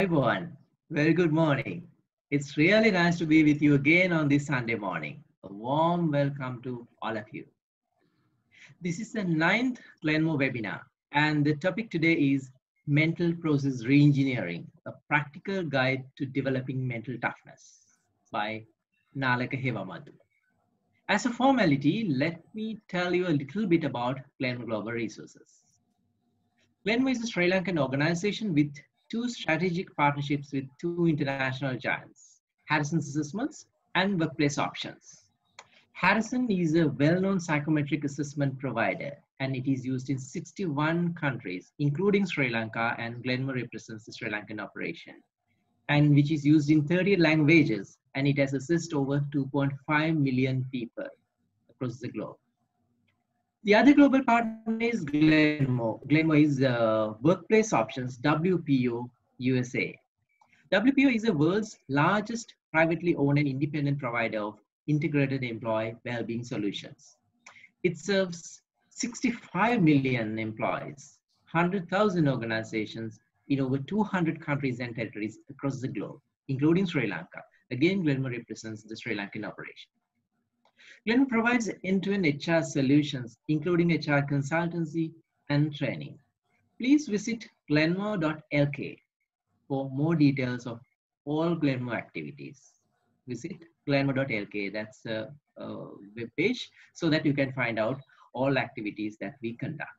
everyone. Very good morning. It's really nice to be with you again on this Sunday morning. A warm welcome to all of you. This is the ninth Glenmore webinar, and the topic today is Mental Process Reengineering, a practical guide to developing mental toughness by Nalaka Hevamadu. As a formality, let me tell you a little bit about Glenmore Global Resources. Glenmore is a Sri Lankan organization with two strategic partnerships with two international giants, Harrison's Assessments and Workplace Options. Harrison is a well-known psychometric assessment provider and it is used in 61 countries, including Sri Lanka and Glenmore represents the Sri Lankan operation and which is used in 30 languages and it has assessed over 2.5 million people across the globe. The other global partner is Glenmore. Glenmore is uh, Workplace Options, WPO USA. WPO is the world's largest privately owned and independent provider of integrated employee well-being solutions. It serves 65 million employees, 100,000 organizations in over 200 countries and territories across the globe, including Sri Lanka. Again, Glenmore represents the Sri Lankan operation. Glenmore provides end-to-end HR solutions, including HR consultancy and training. Please visit glenmore.lk for more details of all Glenmore activities. Visit glenmore.lk, that's a, a web page, so that you can find out all activities that we conduct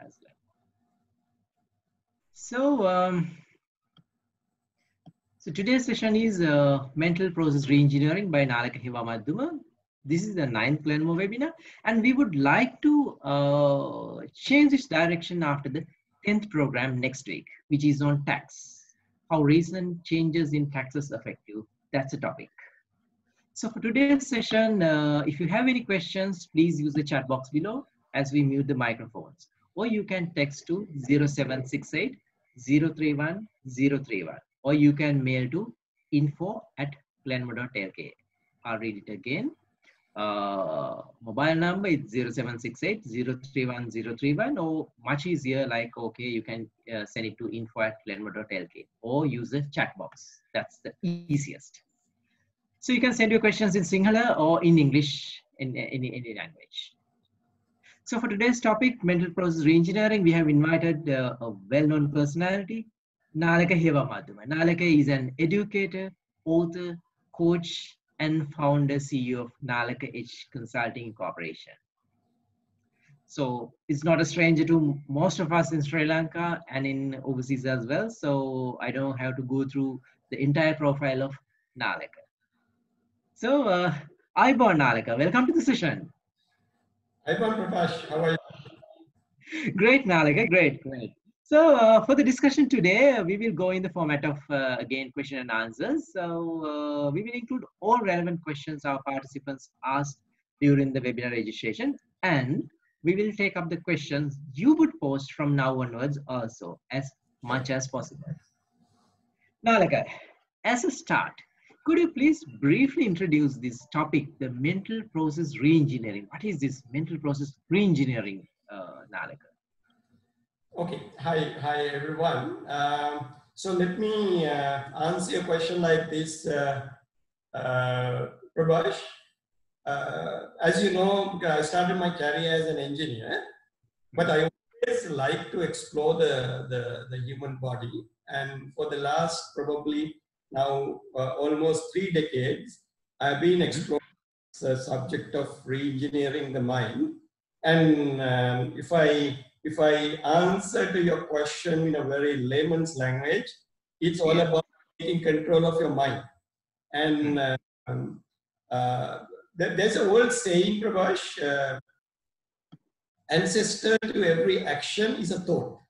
as well. So, um, so today's session is uh, Mental Process Reengineering by Nalaka Hewamadduma. This is the ninth Glenmore webinar, and we would like to uh, change its direction after the 10th program next week, which is on tax. How recent changes in taxes affect you. That's the topic. So for today's session, uh, if you have any questions, please use the chat box below as we mute the microphones. Or you can text to 0768 031 031. Or you can mail to info at glenmore.lk. I'll read it again. Uh, mobile number is 0768 031 031 or much easier like okay you can uh, send it to info at glenmore.lk or use the chat box. That's the easiest. So you can send your questions in Sinhala or in English in any, any language. So for today's topic mental process reengineering we have invited uh, a well-known personality Nalaka Hewamadduma. Nalaka is an educator author coach and founder CEO of Nalaka H Consulting Corporation. So it's not a stranger to most of us in Sri Lanka and in overseas as well. So I don't have to go through the entire profile of Nalaka. So uh, Ibon Nalaka, welcome to the session. Ibon Prabhash, how are you? Great Nalaka, great, great. So uh, for the discussion today, we will go in the format of, uh, again, question and answers. So uh, we will include all relevant questions our participants asked during the webinar registration. And we will take up the questions you would post from now onwards also as much as possible. Like, as a start, could you please briefly introduce this topic, the mental process reengineering? What is this mental process reengineering, uh, Nalaka? Okay, hi, hi everyone. Um, so let me uh, answer your question like this, uh, uh, Prabhash. Uh, as you know, I started my career as an engineer, but I always like to explore the, the, the human body. And for the last probably now uh, almost three decades, I've been exploring the subject of re-engineering the mind. And um, if I if I answer to your question in a very layman's language, it's all about taking control of your mind. And uh, um, uh, there- there's a old saying, Prabhash, uh, ancestor to every action is a thought.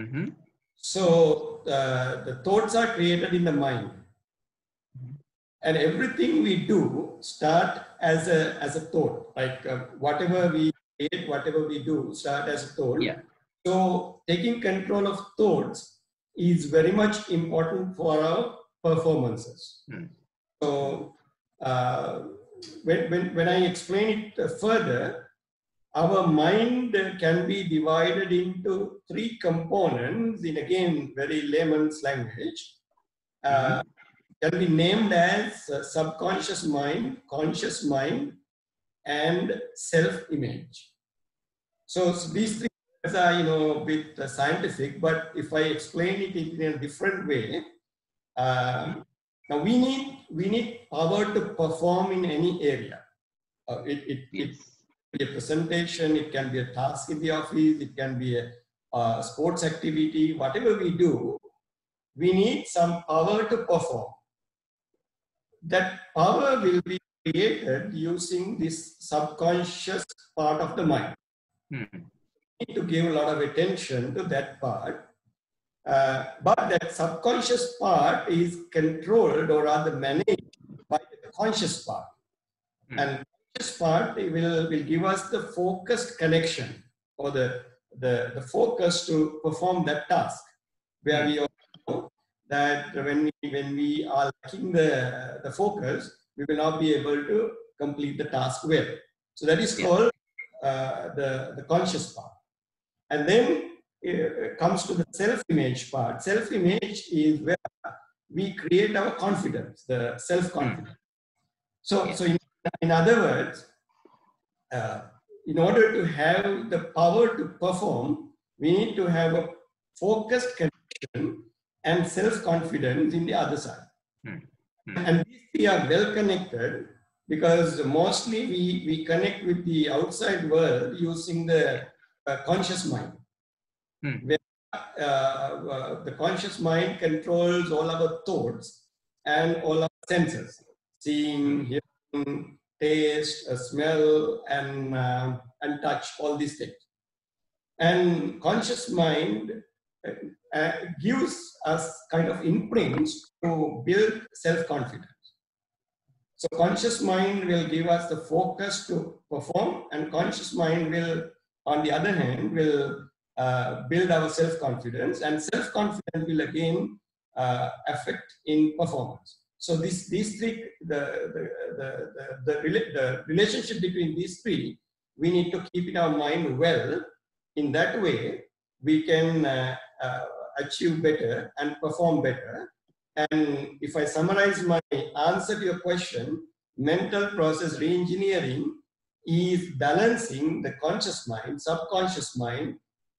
Mhm. So uh, the thoughts are created in the mind. And everything we do start as a, as a thought, like uh, whatever we create, whatever we do start as a thought. Yeah. So taking control of thoughts is very much important for our performances. Hmm. So uh, when, when, when I explain it further, our mind can be divided into three components in again very layman's language. Uh, can be named as uh, subconscious mind, conscious mind, and self-image. So, so these three are you know a bit uh, scientific, but if I explain it in a different way, uh, now we need we need power to perform in any area. Uh, it, it, it can be a presentation, it can be a task in the office, it can be a, uh sports activity, whatever we do, we need some power to perform. That power will be created using this subconscious part of the mind. Hmm. We need to give a lot of attention to that part. Uh, but that subconscious part is controlled or rather managed by the conscious part. Hmm. And conscious part will, will give us the focused connection or the, the, the focus to perform that task. Where we all know that when we, when we are lacking the, the focus, we will not be able to complete the task well. So that is called uh, the, the conscious part. And then it comes to the self-image part. Self-image is where we create our confidence, the self-confidence. So, so in, in other words, uh, in order to have the power to perform, we need to have a focused connection and self-confidence in the other side. Hmm. Hmm. And these three are well connected because mostly we, we connect with the outside world using the uh, conscious mind. Hmm. Where, uh, uh, the conscious mind controls all our thoughts and all our senses, seeing, hearing, taste, uh, smell, and, uh, and touch, all these things. And conscious mind uh, gives us kind of imprints to build self-confidence. So conscious mind will give us the focus to perform, and conscious mind will, on the other hand, will uh, build our self-confidence, and self-confidence will again uh, affect in performance. So this, these three, the, the, the, the, the, the relationship between these three, we need to keep in our mind well. In that way, we can uh, uh, achieve better and perform better. And if I summarize my answer to your question, mental process reengineering is balancing the conscious mind, subconscious mind,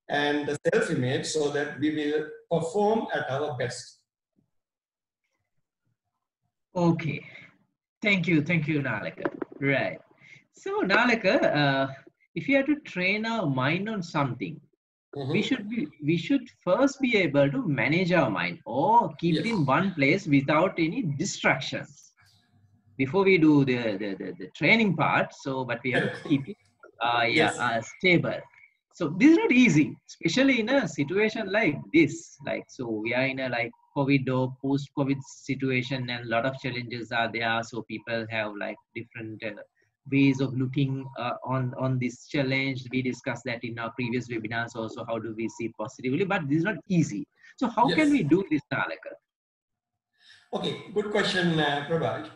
and the self image so that we will perform at our best. Okay. Thank you. Thank you, Nalaka. Right. So, Nalaka, uh, if you have to train our mind on something, we should be we should first be able to manage our mind or keep it in one place without any distractions. Before we do the the, the, the training part so but we have to keep it uh, yeah Yes. uh, stable. So this is not easy especially in a situation like this like so we are in a like covid or post covid situation and a lot of challenges are there. So people have like different uh, ways of looking uh, on on this challenge we discussed that in our previous webinars also how do we see positively but this is not easy so how can we do this Nalaka? Okay, good question, uh, Prabhash.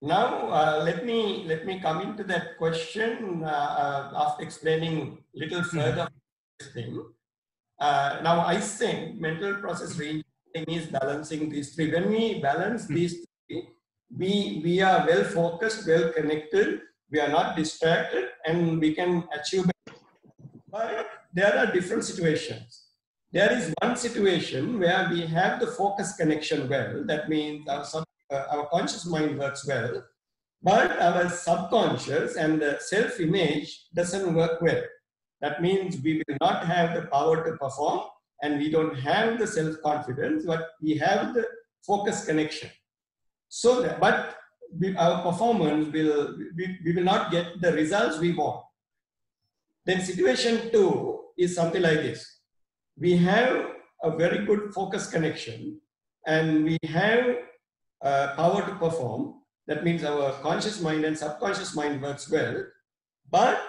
Now, uh, let me let me come into that question uh, uh, after explaining little further this thing. Uh, now, I think mental process reengineering is balancing these three. When we balance these three, we we are well focused, well connected. We are not distracted, and we can achieve. But there are different situations. There is one situation where we have the focus connection well. That means our, sub, uh, our conscious mind works well, but our subconscious and the self-image doesn't work well. That means we will not have the power to perform, and we don't have the self-confidence, but we have the focus connection. So, that, but our performance will we, we will not get the results we want. Then situation two is something like this we have a very good focus connection and we have uh, power to perform. That means our conscious mind and subconscious mind works well, but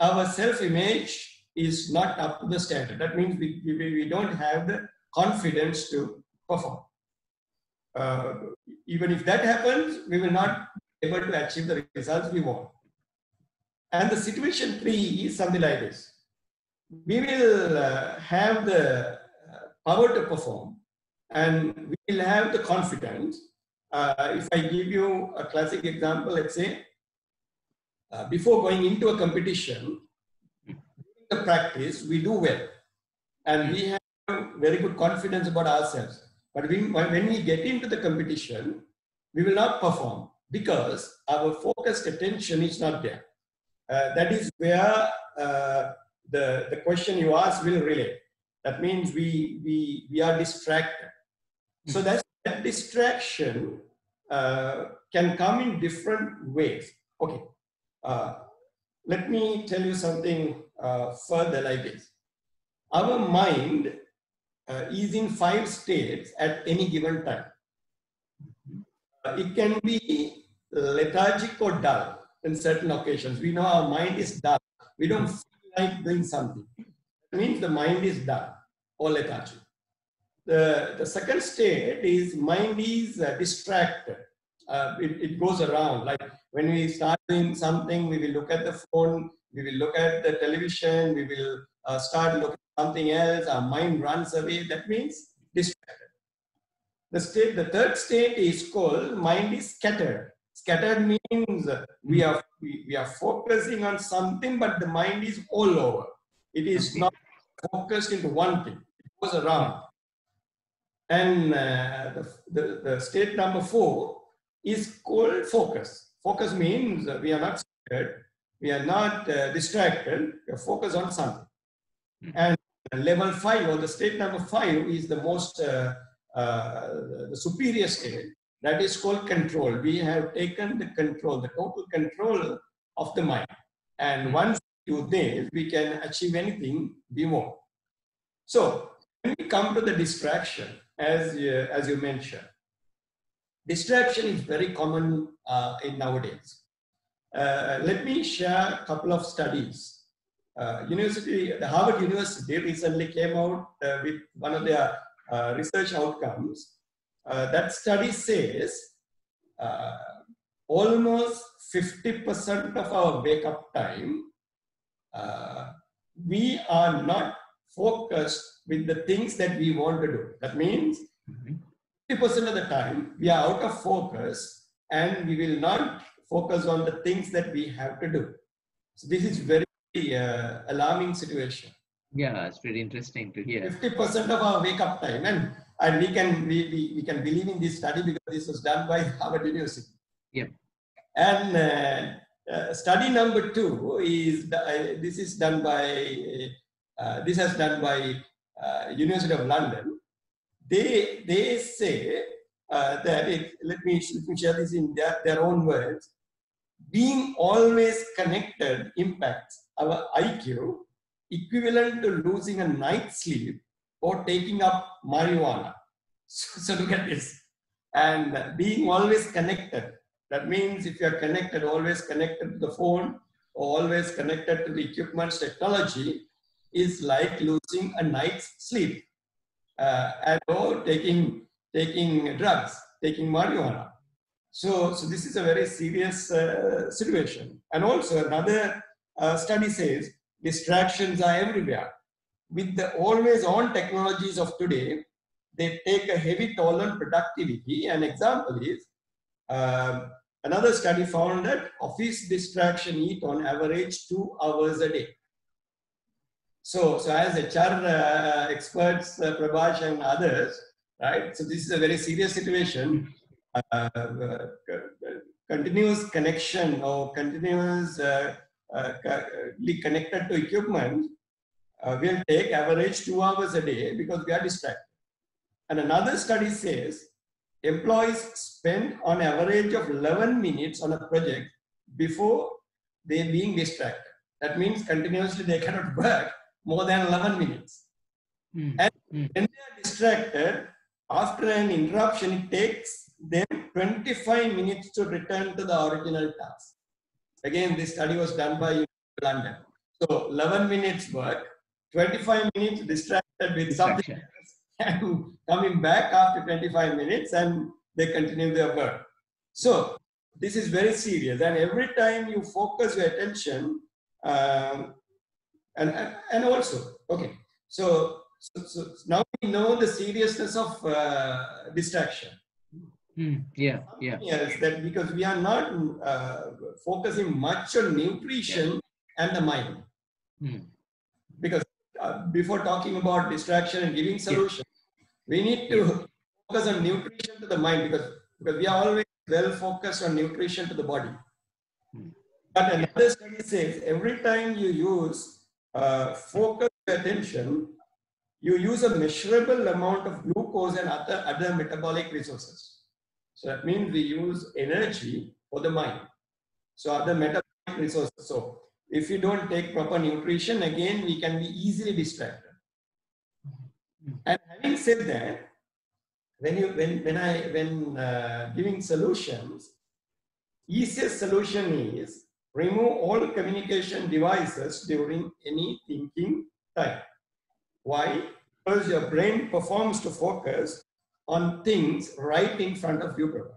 our self-image is not up to the standard. That means we, we, we don't have the confidence to perform. Uh, even if that happens, we will not be able to achieve the results we want. and the situation three is something like this. We will uh, have the uh, power to perform and we will have the confidence. Uh, if I give you a classic example, let's say, uh, before going into a competition, the practice, we do well. And we have very good confidence about ourselves. But we, when we get into the competition, we will not perform because our focused attention is not there. Uh, that is where uh, the, the question you ask will relate. That means we, we, we are distracted. So hmm. that's, that distraction uh, can come in different ways. Okay, uh, let me tell you something uh, further like this. Our mind uh, is in five states at any given time. Uh, it can be lethargic or dull in certain occasions. We know our mind is dull. We don't feel like doing something. It means the mind is dull or lethargic. The, the second state is mind is uh, distracted. Uh, it, it goes around. Like when we start doing something, we will look at the phone, we will look at the television, we will uh, start looking something else, our mind runs away. That means distracted. The state, the third state is called mind is scattered. Scattered means we are we, we are focusing on something, but the mind is all over. It is not focused into one thing. It goes around. And uh, the, the, the state number four is called focus. Focus means we are not scattered, we are not uh, distracted, we are focused on something. Hmm. And level five or the state number five is the most uh, uh, the superior state that is called control. We have taken the control, the total control of the mind. And once you do this, we can achieve anything we want. So when we come to the distraction, as, uh, as you mentioned, distraction is very common uh, in nowadays. Uh, let me share a couple of studies. Uh, university, the Harvard University recently came out uh, with one of their uh, research outcomes. Uh, that study says uh, almost 50% of our wake up time, we are not focused with the things that we want to do. That means 50% of the time we are out of focus and we will not focus on the things that we have to do. So this is very uh, alarming situation. Yeah, it's very interesting to hear. 50% of our wake up time and, and we can we, we, we can believe in this study because this was done by Harvard University. Yeah. And uh, uh, study number two is, uh, this is done by, uh, this has done by uh, University of London. They, they say that, it, let, me, let me share this in their, their own words, being always connected impacts our IQ equivalent to losing a night's sleep or taking up marijuana. So, so look at this. And being always connected. That means if you're connected, always connected to the phone, or always connected to the equipment technology, is like losing a night's sleep. Uh, and or taking taking drugs, taking marijuana. So, so this is a very serious uh, situation. And also another uh, study says distractions are everywhere. With the always on technologies of today, they take a heavy toll on productivity. An example is uh, another study found that office distraction eat on average two hours a day. So, so as HR uh, experts, uh, Prabhash and others, right? So this is a very serious situation. Uh, uh, continuous connection or continuous uh, connected to equipment will take average two hours a day because we are distracted. And another study says employees spend on average of 11 minutes on a project before they being distracted. That means continuously they cannot work more than 11 minutes. Mm. And mm. when they are distracted, after an interruption, it takes them 25 minutes to return to the original task. Again, this study was done by London. So 11 minutes work, 25 minutes distracted with something else, and coming back after 25 minutes and they continue their work. So this is very serious. And every time you focus your attention, um, and, and, and also, okay, so, so, so now we know the seriousness of uh, distraction. Mm, yeah, yeah. Yes, that because we are not uh, focusing much on nutrition and the mind. Mm. Because uh, before talking about distraction and giving solutions, we need to focus on nutrition to the mind because, because we are always well focused on nutrition to the body. Hmm. But another study says every time you use uh, focus attention, you use a measurable amount of glucose and other, other metabolic resources. So that means we use energy for the mind. So other metabolic resources. So if you don't take proper nutrition, again, we can be easily distracted. And having said that, when you when when I when uh, giving solutions, easiest solution is remove all communication devices during any thinking time. Why? Because your brain performs to focus on things right in front of you.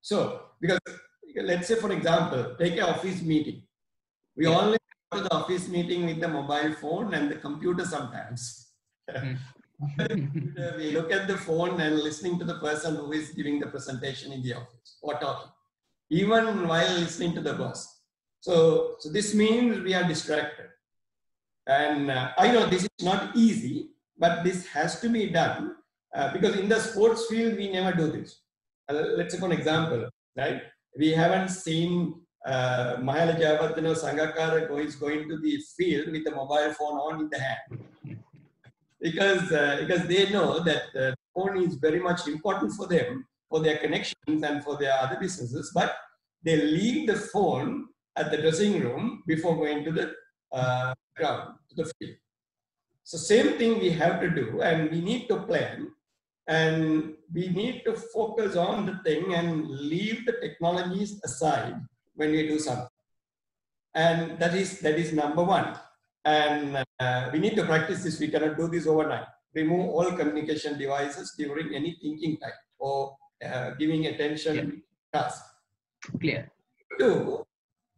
So, because let's say, for example, take an office meeting. We Yeah. only go to the office meeting with the mobile phone and the computer sometimes. we look at the phone and listening to the person who is giving the presentation in the office or talking, even while listening to the boss. So, so this means we are distracted. And uh, I know this is not easy, but this has to be done uh, because in the sports field, we never do this. Uh, let's take an example, right? We haven't seen uh, Mahela Jayawardene Sangakkara who is going to the field with a mobile phone on in the hand because uh, because they know that uh, phone is very much important for them for their connections and for their other businesses but they leave the phone at the dressing room before going to the uh, ground to the field so same thing we have to do and we need to plan and we need to focus on the thing and leave the technologies aside when we do something and that is that is number one and uh, we need to practice this. We cannot do this overnight. Remove all communication devices during any thinking time or uh, giving attention task. Clear. Two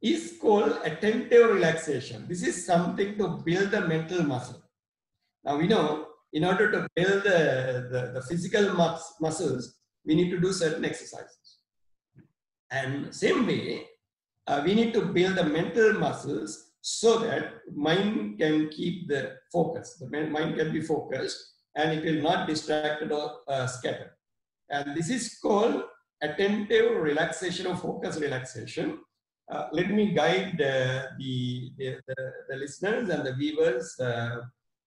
is called attentive relaxation. This is something to build the mental muscle. Now we know in order to build the, the, the physical mus- muscles, we need to do certain exercises. And same way, uh, we need to build the mental muscles so that mind can keep the focus. The mind can be focused and it will not distracted or uh, scattered. And this is called attentive relaxation or focus relaxation. Uh, let me guide uh, the, the, the, the listeners and the viewers uh,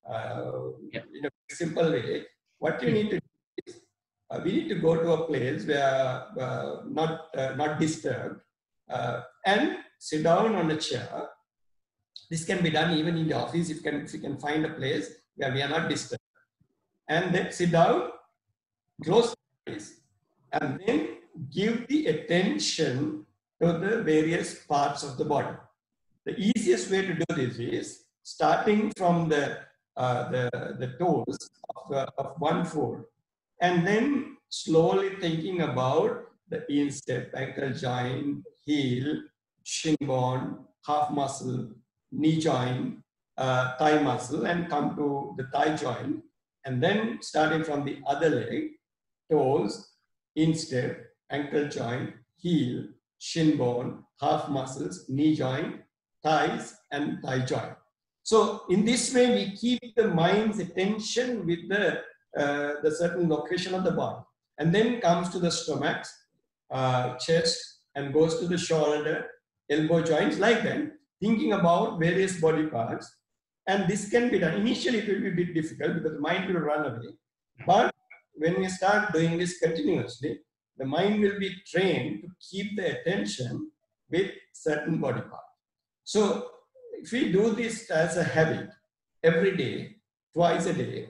Yeah. in a simple way. What you need to do is uh, we need to go to a place where uh, not, uh, not disturbed uh, and sit down on a chair this can be done even in the office if, can, if you can find a place where we are not disturbed. And then sit down, close eyes, and then give the attention to the various parts of the body. The easiest way to do this is starting from the, uh, the, the toes of, the, of one foot and then slowly thinking about the instep, ankle joint, heel, shin bone, calf muscle, knee joint, uh, thigh muscle, and come to the thigh joint. And then starting from the other leg, toes, instep, ankle joint, heel, shin bone, calf muscles, knee joint, thighs, and thigh joint. So in this way, we keep the mind's attention with the, uh, the certain location of the body. And then comes to the stomach, uh, chest, and goes to the shoulder, elbow joints, like that thinking about various body parts. And this can be done. Initially, it will be a bit difficult because the mind will run away. But when we start doing this continuously, the mind will be trained to keep the attention with certain body part. So if we do this as a habit every day, twice a day,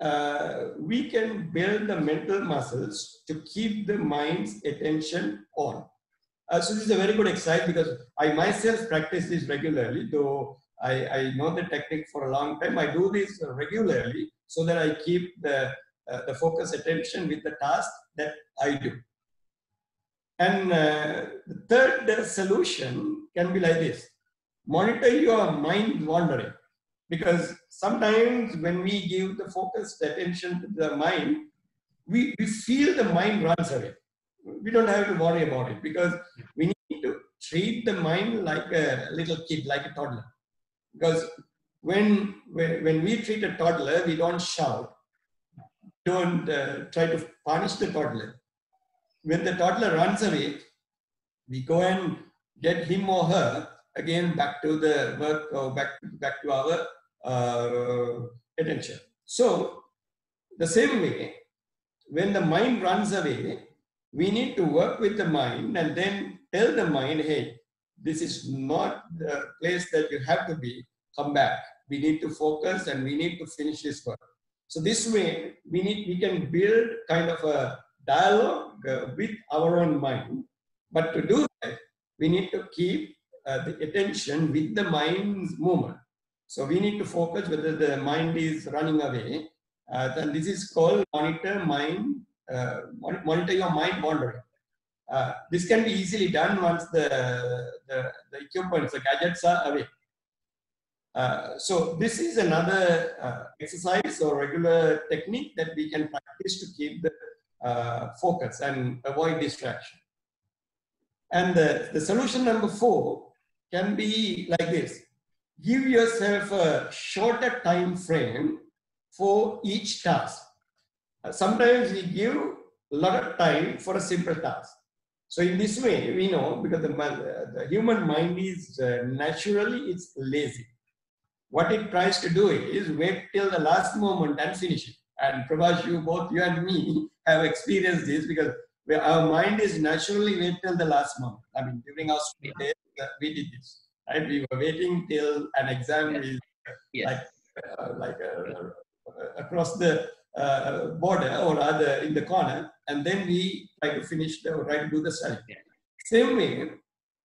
uh, we can build the mental muscles to keep the mind's attention on. Uh, so this is a very good exercise because I myself practice this regularly, though I, I know the technique for a long time. I do this regularly so that I keep the, uh, the focus attention with the task that I do. And uh, the third solution can be like this monitor your mind wandering. Because sometimes when we give the focused attention to the mind, we, we feel the mind runs away. We don't have to worry about it because we need to treat the mind like a little kid, like a toddler. Because when, when, when we treat a toddler, we don't shout, don't uh, try to punish the toddler. When the toddler runs away, we go and get him or her again back to the work or back, back to our uh, attention. So, the same way, when the mind runs away, we need to work with the mind and then tell the mind, hey, this is not the place that you have to be, come back. We need to focus and we need to finish this work. So this way, we need we can build kind of a dialogue uh, with our own mind. But to do that, we need to keep uh, the attention with the mind's movement. So we need to focus whether the mind is running away. Uh, then this is called monitor mind, uh, monitor your mind wandering. Uh, this can be easily done once the, the, the equipment, the gadgets are away. Uh, so this is another uh, exercise or regular technique that we can practice to keep the uh, focus and avoid distraction. And the, the solution number four can be like this. Give yourself a shorter time frame for each task. Uh, sometimes we give a lot of time for a simple task. So in this way, we know because the, the human mind is uh, naturally it's lazy. What it tries to do is wait till the last moment and finish it. And Prabhash, you both, you and me have experienced this because our mind is naturally wait till the last moment. I mean, during our days, uh, we did this, right? We were waiting till an exam yes. is yes. like, uh, like uh, uh, across the uh, border or other in the corner, and then we try to finish the, try to do the study. Yeah. Same way,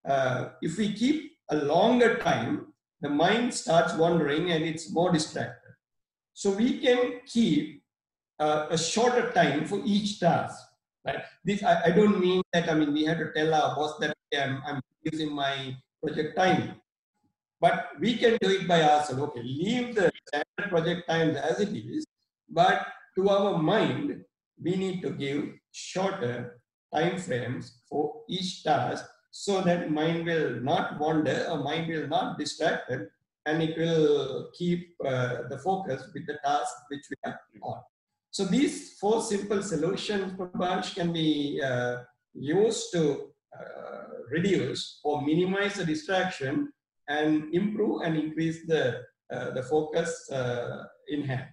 uh, if we keep a longer time, the mind starts wandering and it's more distracted. So we can keep uh, a shorter time for each task. Right? This I, I, don't mean that I mean we have to tell our boss that I'm, I'm using my project time. But we can do it by ourselves. Okay, leave the standard project times as it is, but to our mind, we need to give shorter time frames for each task so that mind will not wander or mind will not distracted and it will keep uh, the focus with the task which we are on. So these four simple solutions, can be uh, used to reduce or minimize the distraction and improve and increase the, uh, the focus uh, in hand.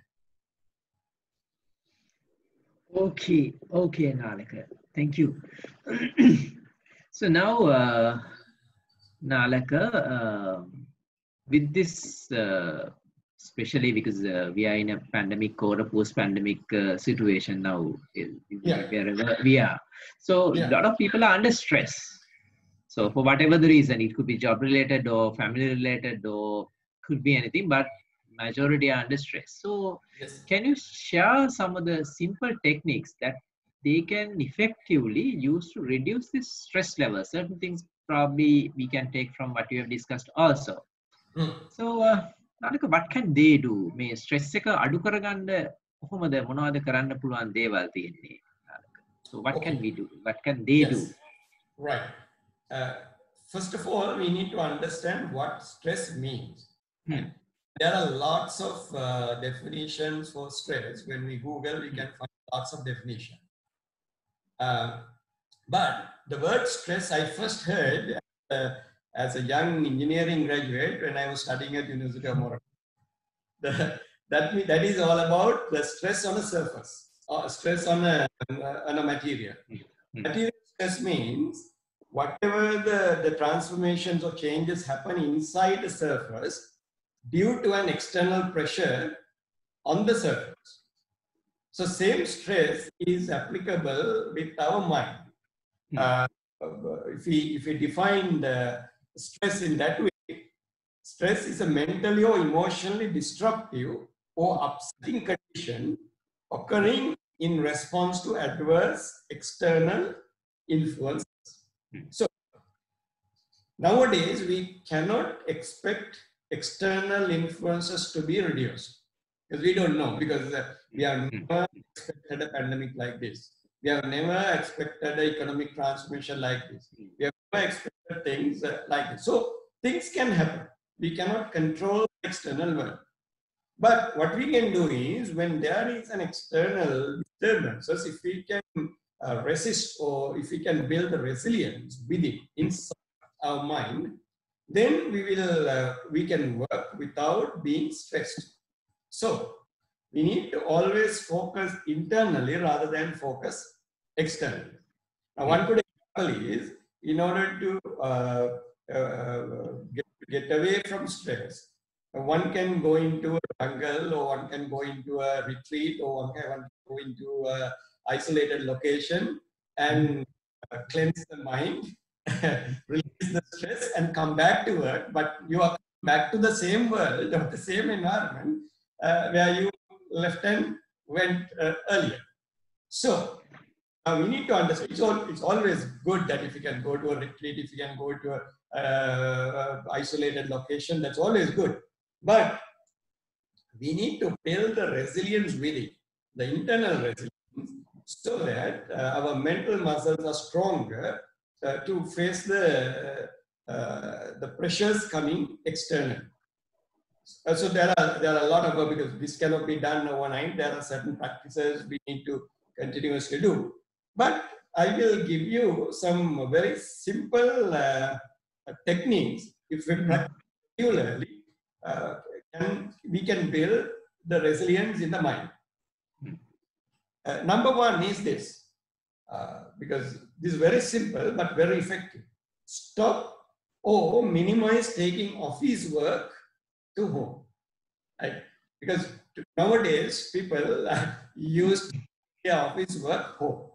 Okay, okay, Nalaka. Thank you. so now, uh, Nalaka, uh, with this uh, especially because uh, we are in a pandemic or a post-pandemic uh, situation now yeah. wherever we are so a lot of people are under stress so for whatever the reason it could be job related or family related or could be anything but majority are under stress so yes. can you share some of the simple techniques that they can effectively use to reduce this stress level certain things probably we can take from what you have discussed also mm. so uh, Nalaka what can they do මේ stress එක අඩු කරගන්න කොහොමද මොනවද කරන්න පුළුවන් දේවල් තියෙන්නේ so what okay. can we do what can they yes. do right uh, first of all we need to understand what stress means hmm. there are lots of uh, definitions for stress when we google we can find lots of definition uh, but the word stress i first heard uh, as a young engineering graduate when I was studying at University of Moratuwa. The, that, that is all about the stress on a surface, or stress on a, on a material. Mm-hmm. Material stress means whatever the, the transformations or changes happen inside the surface due to an external pressure on the surface. So same stress is applicable with our mind. Mm-hmm. Uh, if we if we define the stress in that way. Stress is a mentally or emotionally disruptive or upsetting condition occurring in response to adverse external influences. Hmm. So nowadays we cannot expect external influences to be reduced because we don't know because uh, we have Hmm. never expected a pandemic like this. We have never expected an economic transformation like this. We have never expected things uh, like this. So things can happen. We cannot control the external world. But what we can do is when there is an external disturbance, if we can uh, resist or if we can build the resilience within inside our mind, then we will uh, we can work without being stressed. So we need to always focus internally rather than focus externally. Now, one good example is in order to uh, uh, get, get away from stress, one can go into a jungle or one can go into a retreat or one can go into a isolated location and uh, cleanse the mind, release the stress and come back to work. But you are back to the same world or the same environment uh, where you left and went uh, earlier. So uh, we need to understand. It's, all, it's always good that if you can go to a retreat, if you can go to a uh, isolated location, that's always good. But we need to build the resilience within, the internal resilience, so that uh, our mental muscles are stronger uh, to face the uh, the pressures coming externally. Uh, so there are there are a lot of work because this cannot be done overnight. There are certain practices we need to continuously do. But I will give you some very simple uh, techniques. If we practice regularly, uh, can, we can build the resilience in the mind. Uh, number one is this, uh, because this is very simple but very effective. Stop or minimize taking office work to home. Right? Because nowadays people use their office work home.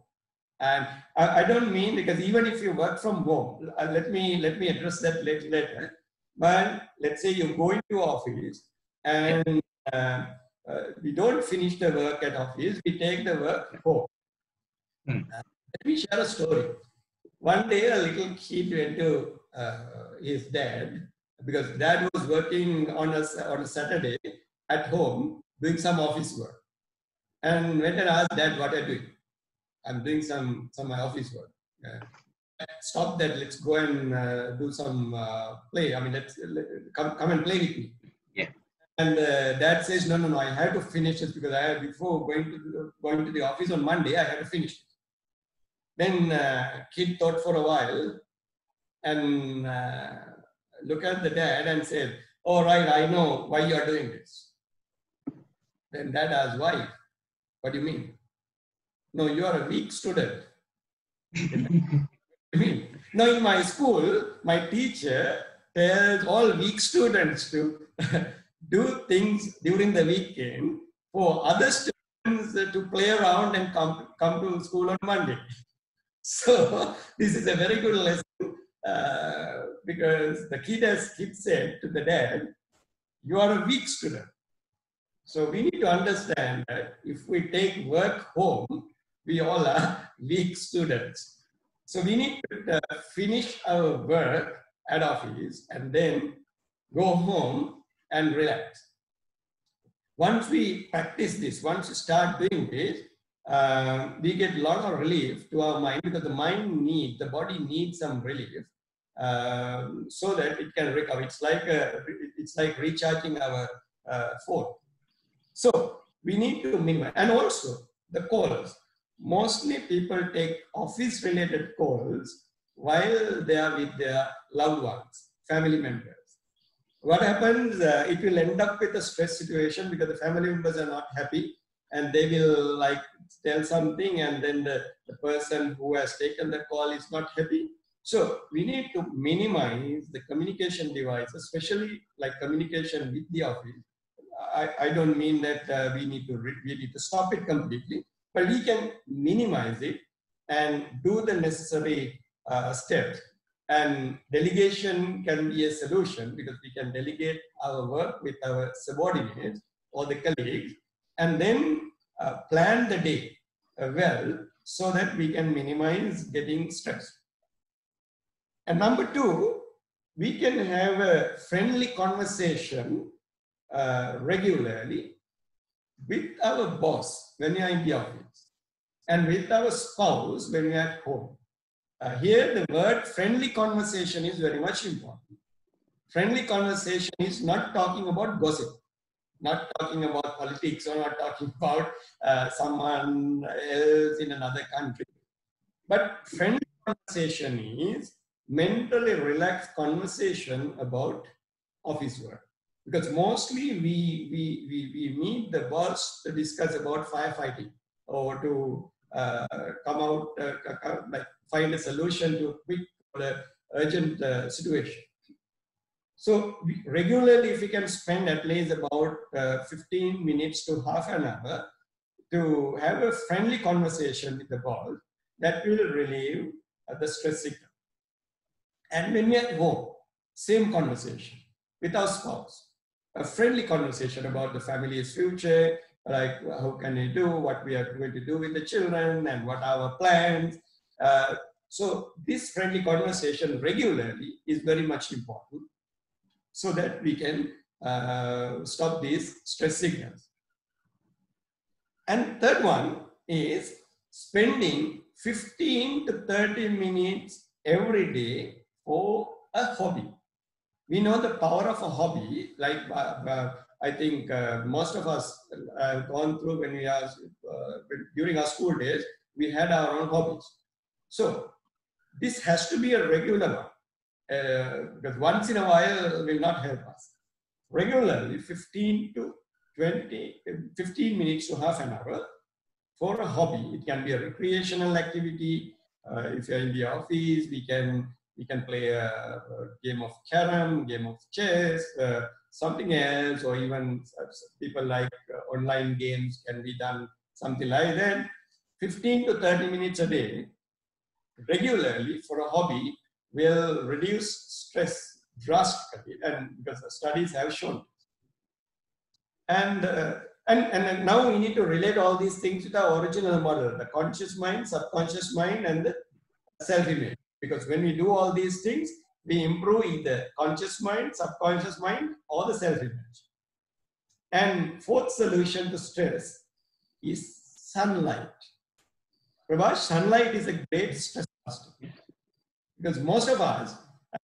And I, I, don't mean because even if you work from home, uh, let me let me address that later. But let's say you go into office and uh, uh, we don't finish the work at office, we take the work home. Hmm. let me share a story. One day, a little kid went to uh, his dad because dad was working on a, on a Saturday at home doing some office work. And went and asked dad, what are you doing? I'm doing some, some office work. Stop that, let's go and uh, do some uh, play. I mean, let's let, come, come and play with me. Yeah. And uh, dad says, no, no, no, I have to finish this because I have, before going to, the, going to the office on Monday, I have to finish it. Then uh, kid thought for a while and uh, look at the dad and said, all right, I know why you are doing this. Then dad asked, why? What do you mean? No, you are a weak student. Now in my school, my teacher tells all weak students to do things during the weekend for other students to play around and come, come to school on Monday. So this is a very good lesson uh, because the kid has kid said to the dad, you are a weak student. So we need to understand that if we take work home, we all are weak students. So we need to uh, finish our work at office and then go home and relax. Once we practice this, once we start doing this, uh, we get a lot of relief to our mind because the mind needs, the body needs some relief um, so that it can recover. It's like a, it's like recharging our uh, phone. So we need to minimize, and also the calls. Mostly people take office-related calls while they are with their loved ones, family members. What happens? Uh, it will end up with a stress situation because the family members are not happy, and they will like tell something, and then the, the person who has taken the call is not happy. So we need to minimize the communication device, especially like communication with the office. I, I don't mean that uh, we need to we need to stop it completely, but we can minimize it and do the necessary uh, steps. And delegation can be a solution because we can delegate our work with our subordinates or the colleagues, and then uh, plan the day uh, well so that we can minimize getting stressed. And number two, we can have a friendly conversation uh, regularly with our boss when we are in the office and with our spouse when we are at home. Uh, here, the word friendly conversation is very much important. Friendly conversation is not talking about gossip, not talking about politics or not talking about uh, someone else in another country. But friendly conversation is mentally relaxed conversation about office work. Because mostly we, we, we, we meet the boss to discuss about firefighting or to uh, come out, uh, like find a solution to a quick or urgent uh, situation. So we, regularly, if we can spend at least about uh, 15 minutes to half an hour to have a friendly conversation with the boss, that will relieve uh, the stress signal. And when we're at home, same conversation with our spouse, a friendly conversation about the family's future, like how can we do, what we are going to do with the children, and what are our plans. Uh, so this friendly conversation regularly is very much important so that we can uh, stop these stress signals. And third one is spending 15 to 30 minutes every day for a hobby. We know the power of a hobby, like uh, uh, I think uh, most of us have gone through when we are uh, during our school days, we had our own hobbies. So this has to be a regular one uh, because once in a while will not help us. Regularly, 15 to 20, 15 minutes to half an hour for a hobby. It can be a recreational activity. Uh, if you're in the office, we can we can play a, a game of carom, game of chess, uh, something else, or even people like uh, online games can be done something like that. 15 to 30 minutes a day regularly for a hobby will reduce stress drastically, and because the studies have shown. And, uh, and, and now we need to relate all these things to the original model, the conscious mind, subconscious mind, and the self-image. Because when we do all these things, we improve either conscious mind, subconscious mind, or the self-image. And fourth solution to stress is sunlight. Prabhash, sunlight is a great stress buster. Because most of us,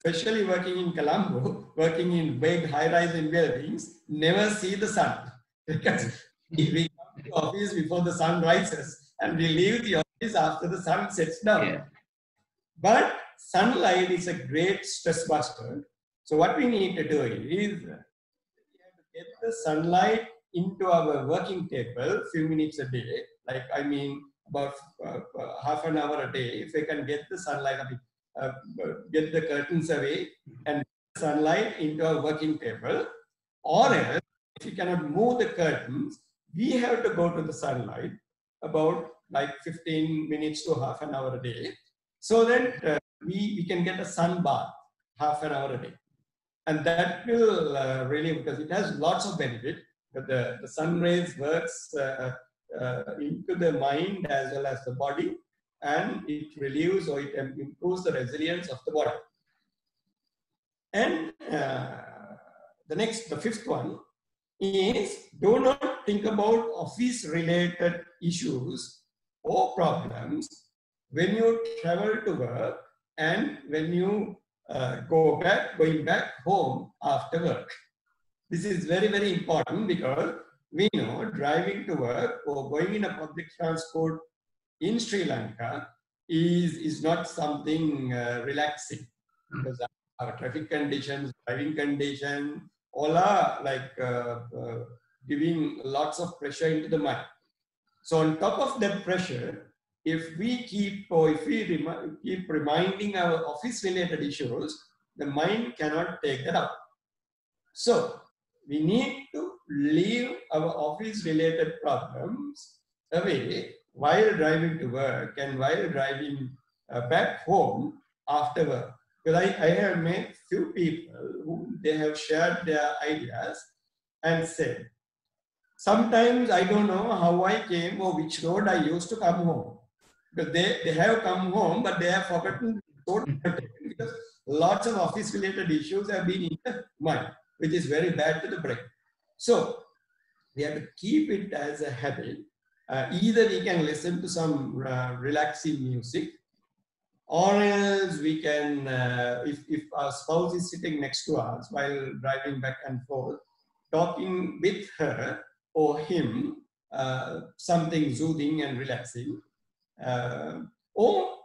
especially working in Colombo, working in big high-rise buildings, never see the sun. Because we come to office before the sun rises and we leave the office after the sun sets down. But sunlight is a great stress buster. So what we need to do is get the sunlight into our working table few minutes a day. Like I mean about uh, uh, half an hour a day. If we can get the sunlight, uh, get the curtains away and sunlight into our working table, or else if you cannot move the curtains, we have to go to the sunlight about like 15 minutes to half an hour a day so that uh, we, we can get a sun bath half an hour a day. And that will uh, really, because it has lots of benefit, the, the sun rays works uh, uh, into the mind as well as the body and it relieves or it improves the resilience of the body. And uh, the next, the fifth one is do not think about office related issues or problems when you travel to work and when you uh, go back, going back home after work. This is very, very important because we know driving to work or going in a public transport in Sri Lanka is, is not something uh, relaxing hmm. because our traffic conditions, driving conditions, all are like uh, uh, giving lots of pressure into the mind. So on top of that pressure, if we keep or if we remi keep reminding our office related issues, the mind cannot take that up. So we need to leave our office related problems away while driving to work and while driving uh, back home after work. Because I, I have met few people who they have shared their ideas and said, sometimes I don't know how I came or which road I used to come home. Because they, they have come home, but they have forgotten because lots of office related issues have been in the mind, which is very bad to the brain. So we have to keep it as a habit. Uh, either we can listen to some uh, relaxing music, or else we can, uh, if, if our spouse is sitting next to us while driving back and forth, talking with her or him, uh, something soothing and relaxing. Uh, or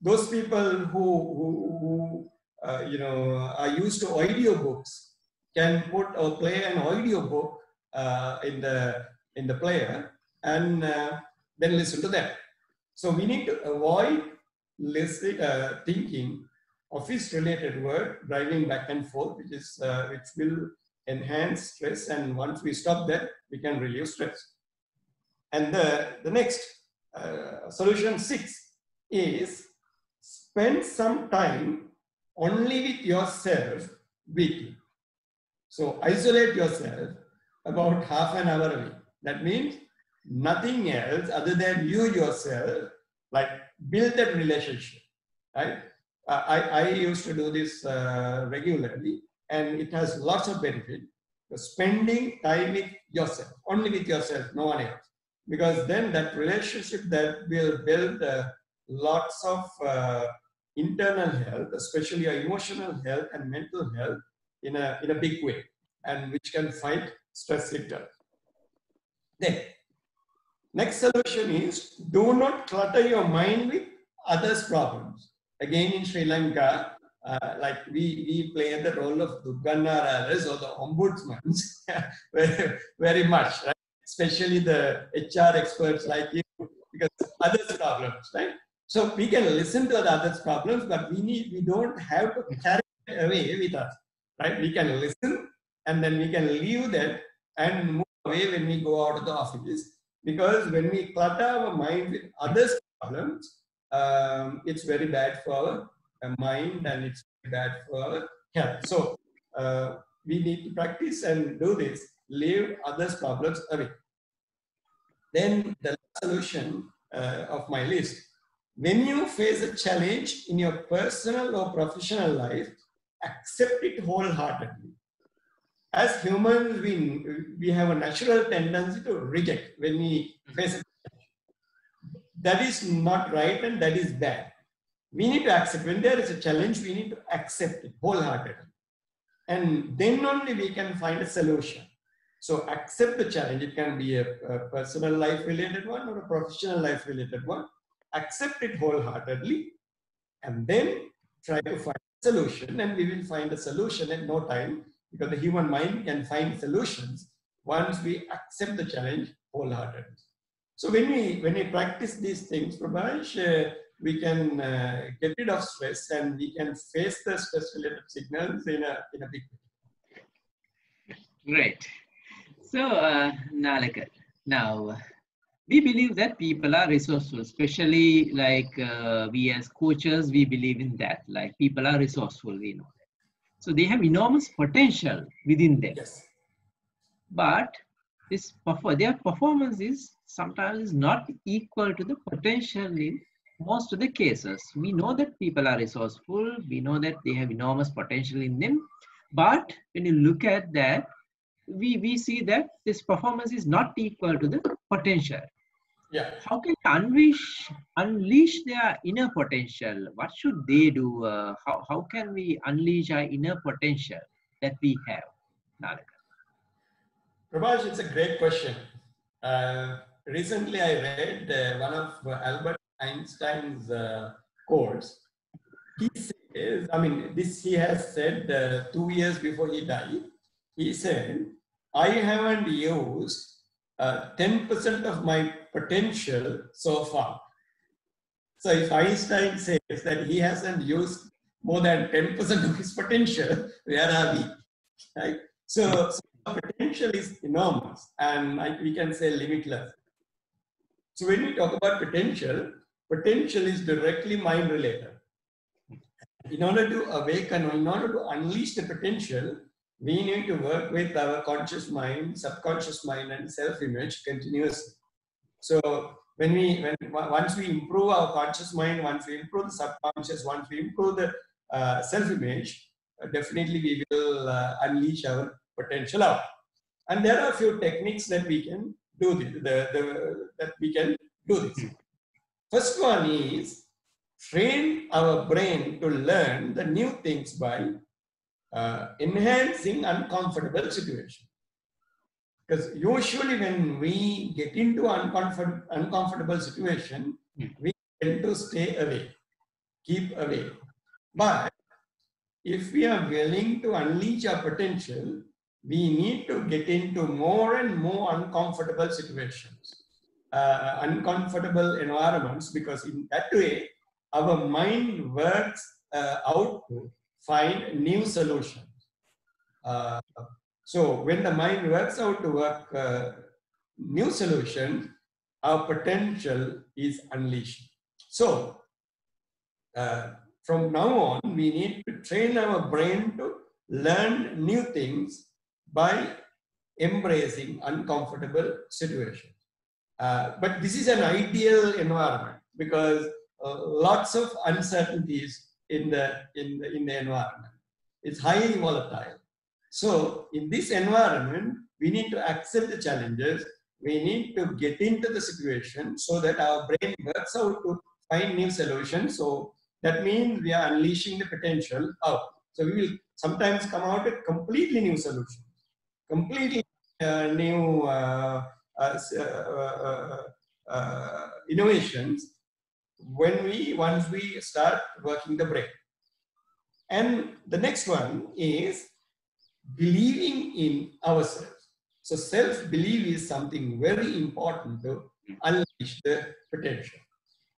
those people who, who, who uh, you know, are used to audiobooks can put or play an audiobook uh, in the in the player and uh, then listen to that. So we need to avoid listening, uh, thinking office-related work, driving back and forth, which is uh, which will enhance stress. And once we stop that, we can relieve stress. And the the next uh, solution six is spend some time only with yourself weekly. So isolate yourself about half an hour away. That means nothing else other than you yourself, like build that relationship, right? I, I used to do this uh, regularly and it has lots of benefit. Spending time with yourself, only with yourself, no one else. Because then that relationship that will build uh, lots of uh, internal health, especially emotional health and mental health in a, in a big way and which can fight stress symptoms. Then, next solution is do not clutter your mind with others' problems. Again, in Sri Lanka, uh, like we, we play the role of Dugganaras or the ombudsmans very, very much, right? Especially the HR experts like you, because others' problems, right? So we can listen to the others' problems, but we need we don't have to carry it away with us, right? We can listen and then we can leave that and move away when we go out of the office. Because when we clutter our mind with others' problems, um, it's very bad for our uh, mind and it's bad for our health. So uh, we need to practice and do this, leave others' problems away. Then the solution uh, of my list, when you face a challenge in your personal or professional life, accept it wholeheartedly as humans, we, we have a natural tendency to reject when we face it. That is not right and that is bad. We need to accept. When there is a challenge, we need to accept it wholeheartedly. And then only we can find a solution. So accept the challenge. It can be a, a personal life related one or a professional life related one. Accept it wholeheartedly and then try to find a solution and we will find a solution in no time because the human mind can find solutions once we accept the challenge wholeheartedly. So when we when we practice these things, Prabhash, uh, we can uh, get rid of stress and we can face the stress-related signals in a in a big way. Great. So, uh, Nalaka, now we believe that people are resourceful, especially like uh, we as coaches, we believe in that. Like people are resourceful, we know so they have enormous potential within them. Yes. But this their performance is sometimes is not equal to the potential in most of the cases. We know that people are resourceful. We know that they have enormous potential in them. But when you look at that, we, we see that this performance is not equal to the potential. Yeah. How can unleash unleash their inner potential? What should they do? Uh, how how can we unleash our inner potential that we have, Nalaka? Prabhash, it's a great question. Uh, recently, I read uh, one of Albert Einstein's uh, quotes. He says, I mean, this he has said uh, two years before he died. He said, I haven't used uh, 10% of my potential so far. So if Einstein says that he hasn't used more than 10% of his potential, where are we? Right? So, so potential is enormous and I, we can say limitless. So when we talk about potential, potential is directly mind related. In order to awaken or in order to unleash the potential, we need to work with our conscious mind, subconscious mind, and self image continuously. So when we when once we improve our conscious mind, once we improve the subconscious, once we improve the uh, self-image, uh, definitely we will uh, unleash our potential out. And there are a few techniques that we can do this, the, the, that we can do this. First one is train our brain to learn the new things by uh, enhancing uncomfortable situation. Because usually when we get into uncomfort, uncomfortable situation, Hmm. we tend to stay away, keep away. But if we are willing to unleash our potential, we need to get into more and more uncomfortable situations, uh, uncomfortable environments, because in that way, our mind works uh, out to find new solutions. Uh, so when the mind works out to work uh, new solutions, our potential is unleashed. So uh, from now on, we need to train our brain to learn new things by embracing uncomfortable situations. Uh, but this is an ideal environment because uh, lots of uncertainties in the, in the in the environment. It's highly volatile. So in this environment, we need to accept the challenges. We need to get into the situation so that our brain works out to find new solutions. So that means we are unleashing the potential out. So we will sometimes come out with completely new solutions, completely uh, new uh, uh, uh, uh, innovations when we once we start working the brain. And the next one is believing in ourselves. So self-belief is something very important to unleash the potential.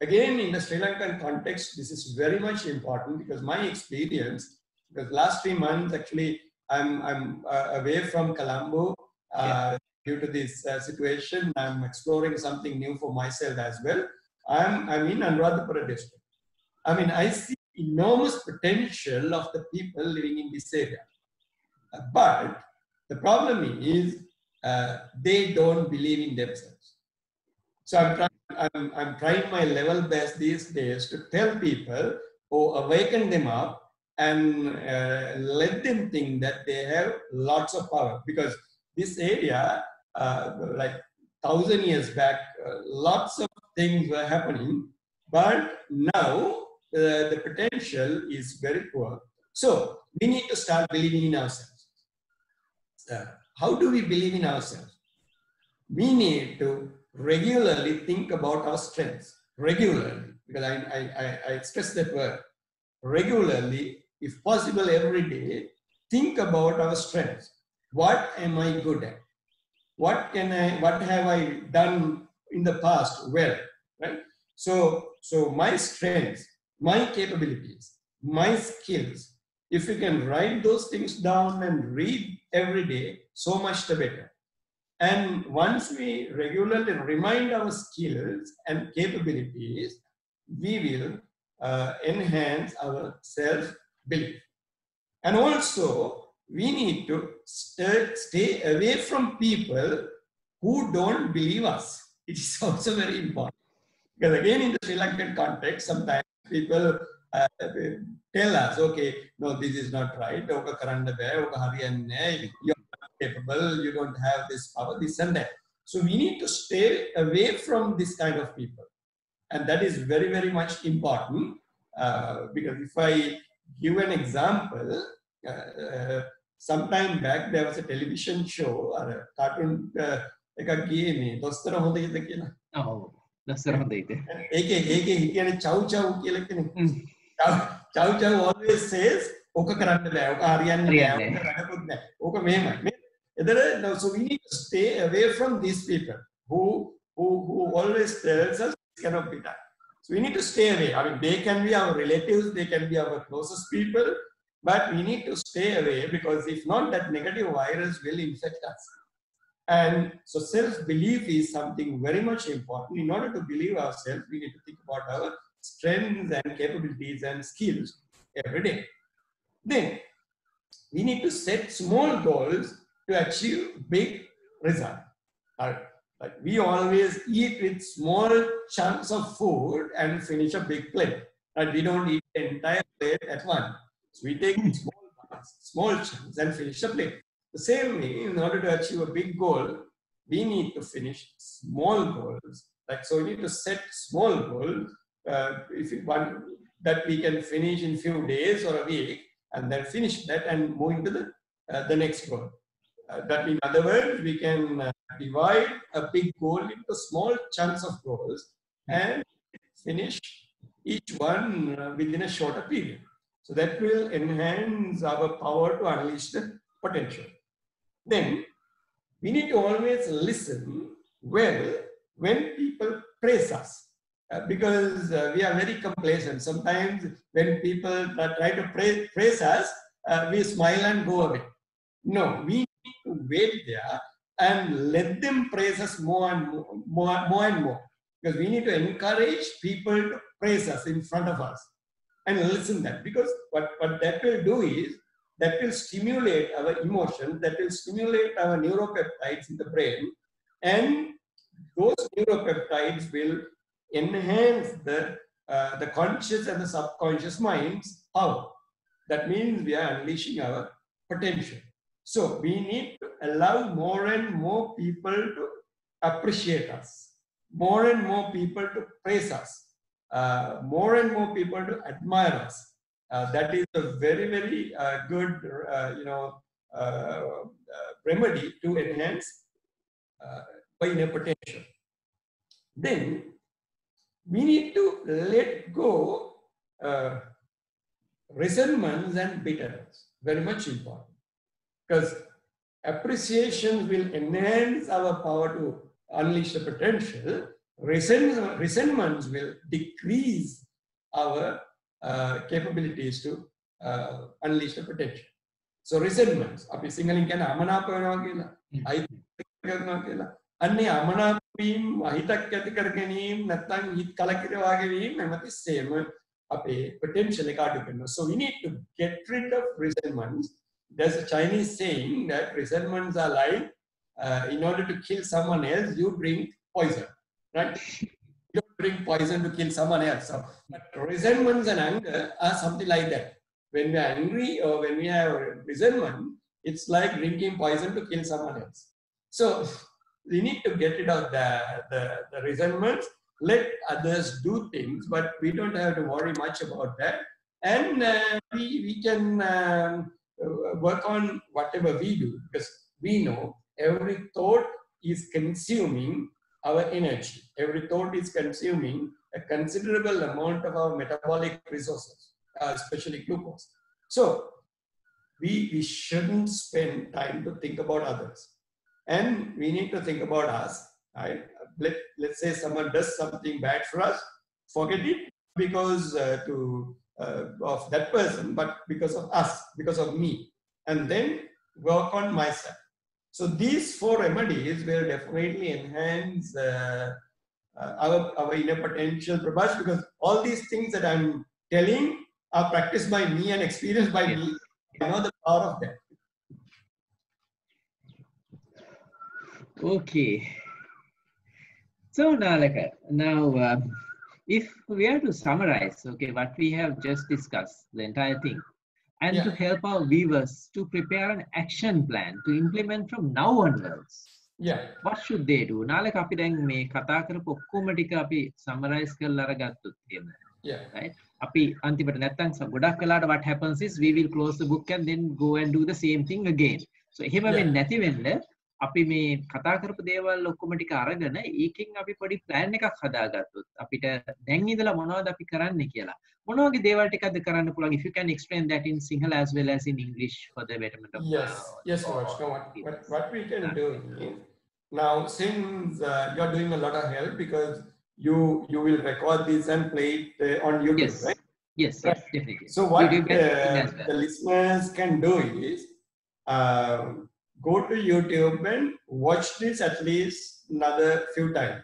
Again, in the Sri Lankan context, this is very much important because my experience, because last three months actually I'm, I'm uh, away from Colombo uh, due to this uh, situation. I'm exploring something new for myself as well. I'm, I'm in Anuradhapura district. I mean, I see enormous potential of the people living in this area. Uh, but the problem is uh, they don't believe in themselves. So I'm trying, I'm, I'm trying my level best these days to tell people or awaken them up and uh, let them think that they have lots of power because this area, uh, like thousand years back, uh, lots of things were happening, but now uh, the potential is very poor. So we need to start believing in ourselves. Uh, how do we believe in ourselves? We need to regularly think about our strengths. Regularly, because I, I, I, stress that word. Regularly, if possible, every day, think about our strengths. What am I good at? What can I? What have I done in the past well? Right. So, so my strengths, my capabilities, my skills. If you can write those things down and read every day, so much the better. And once we regularly remind our skills and capabilities, we will uh, enhance our self belief. And also, we need to stay, stay away from people who don't believe us. It is also very important. Because again, in the Sri Lankan context, sometimes people uh, tell us, okay, no, this is not right. You're not capable, you don't have this power, this and that. So we need to stay away from this kind of people. And that is very, very much important. Uh, because if I give an example, uh, uh, some time back there was a television show, or a cartoon uh, එකක් ගියේ මේ දොස්තර හොඳ හිත කියලා. ඔව්. දස්සර හොඳ ඉතින්. ඒකේ ඒකේ හිටියනේ චව් චව් කියලා කෙනෙක්. හ්ම්. චව් චව් always says ඕක කරන්න බෑ. ඕක හරියන්නේ නෑ. හරියන්නේ ඕක වැඩකුත් නෑ. ඕක මෙහෙමයි. මේ- එතන no, so we need to stay away from these people who who who always tells us this cannot be done. So we need to stay away. I mean, they can be our relatives, they can be our closest people, but we need to stay away because if not, that negative virus will infect us. And so self-belief is something very much important. In order to believe ourselves, we need to think about our strengths and capabilities and skills every day. Then we need to set small goals to achieve big results. Uh, Like we always eat with small chunks of food and finish a big plate. And we don't eat the entire plate at once. So we take small parts, small chunks and finish the plate. The same way, in order to achieve a big goal, we need to finish small goals. Like so, we need to set small goals. Uh, if that we can finish in few days or a week, and then finish that and move into the uh, the next goal. Uh, that in other words, we can uh, divide a big goal into small chunks of goals and finish each one uh, within a shorter period. So that will enhance our power to unleash the potential. Then we need to always listen well when people praise us. Uh, because uh, we are very complacent. Sometimes when people try to praise, praise us, uh, we smile and go away. No, we need to wait there and let them praise us more and more, more, more and more. Because we need to encourage people to praise us in front of us and listen that. Because what, what that will do is that will stimulate our emotion, that will stimulate our neuropeptides in the brain, and those neuropeptides will enhance the, uh, the conscious and the subconscious minds How? That means we are unleashing our potential. So we need to allow more and more people to appreciate us, more and more people to praise us, uh, more and more people to admire us. Uh, that is a very, very uh, good, uh, you know, remedy to enhance inner potential. Then we need to let go uh, resentments and bitterness. Very much important. Because appreciation will enhance our power to unleash the potential. Resent, resentments will decrease our capabilities to uh, unleash the potential. So resentments, අපි සිංහලින් කියන අමනාප වෙනවා කියලා, අයිති කරනවා කියලා. අන්නේ අමනාප වීම අහිතක් ඇති කර ගැනීම නැත්නම් හිත කලකිරවා ගැනීම හැමතිස්සෙම අපේ potential එක අඩු කරනවා. So we need to get rid of resentments. There's a Chinese saying that resentments are like uh, in order to kill someone else, you drink poison, right? You don't drink poison to kill someone else. So, but resentments and anger are something like that. When we are angry or when we have resentment, it's like drinking poison to kill someone else. So we need to get rid of the, the, the resentments, let others do things, but we don't have to worry much about that. And uh, we, we can um, work on whatever we do because we know every thought is consuming our energy. Every thought is consuming a considerable amount of our metabolic resources, uh, especially glucose. So we, we shouldn't spend time to think about others. And we need to think about us. Right? Let, let's say someone does something bad for us, forget it because uh, to uh, of that person, but because of us, because of me, and then work on myself. So these four remedies will definitely enhance uh, uh, our, our inner potential, Prabhash, because all these things that I'm telling are practiced by me and experienced by me. I know the power of that. Okay. So now, Nalaka, now uh, if we are to summarize, okay, what we have just discussed, the entire thing, and Yeah. to help our viewers to prepare an action plan to implement from now onwards, Yeah. what should they do? Nalaka අපි දැන් මේ කතා කරපු ඔක්කොම ටික අපි summarise කරලා අරගත්තොත් එහෙම Yeah. අපි අන්තිමට නැත්තම් ස- ගොඩක් වෙලාට what happens is we will close the book and then go and do the same thing again so එහෙම Yeah. වෙන්නේ නැති වෙන්න අපි මේ කතා කරපු දේවල් ඔක්කොම ටික අරගෙන ඒකෙන් අපි පොඩි ප්ලෑන් එකක් හදාගත්තොත් අපිට දැන් ඉඳලා මොනවද අපි කරන්න කියලා මොන වගේ දේවල් ටිකක්ද කරන්න පුළුවන් if you can explain that in Sinhala as well as in English for the betterment of Yes, uh, yes, or- Raj. No, what, what, viewers. what we can do is now since uh, you're doing a lot of help because you you will record this and play it uh, on YouTube, yes right? yes yes definitely So what YouTube uh, and as well. the listeners can do is uh, go to YouTube and watch this at least another few times.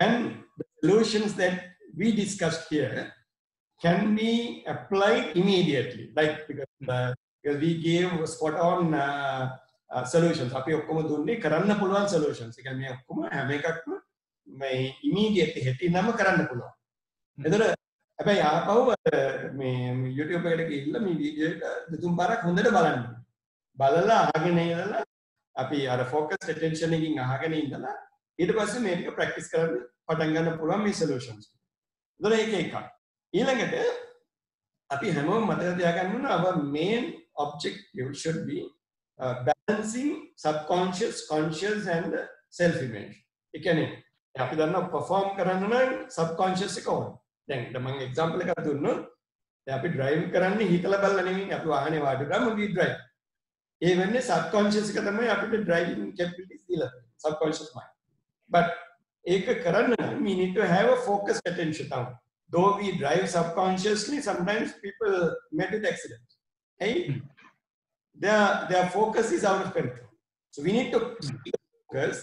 And the solutions that we discussed here can be applied immediately, like because, uh, because we gave spot on uh, solutions අපි ඔක්කොම දුන්නේ කරන්න පුළුවන් solutions. ඒ කියන්නේ මේ ඔක්කොම හැම එකක්ම මේ ඉමීඩියට් හෙටිනම කරන්න පුළුවන්. එතකොට හැබැයි ආපහු මේ YouTube එකට ගිහිල්ලා මේ වීඩියෝ එක දෙතුන් පාරක් හොඳට බලන්න. බලලා අහගෙන ඉඳලා අපි අර ෆෝකස් ඇටෙන්ෂන් එකකින් අහගෙන ඉඳලා ඊට පස්සේ මේක ප්‍රැක්ටිස් කරන්න පටන් ගන්න පුළුවන් මේ සොලියුෂන්ස්. එතකොට ඒක එකක්. ඊළඟට අපි හැමෝම මතක තියාගන්න ඕන our main objective should be uh, balancing subconscious conscious and self image. ඒ කියන්නේ අපි දන්නවා perform කරන්න නම් subconscious එක ඕන. දැන් මම එක්සාම්පල් එකක් දුන්නොත් දැන් අපි drive කරන්නේ හිතලා බලලා නෙමෙයි අපි වාහනේ වාඩි කරාම we drive. ඒ වෙන්නේ subconscious එක තමයි අපිට driving capabilities දීලා තියෙන්නේ. subconscious mind. but ඒක කරන්න නම් we need to have a focused attention තමයි. though we drive subconsciously, sometimes people met with accidents. Hey, mm. their, their focus is out of control. So we need to focus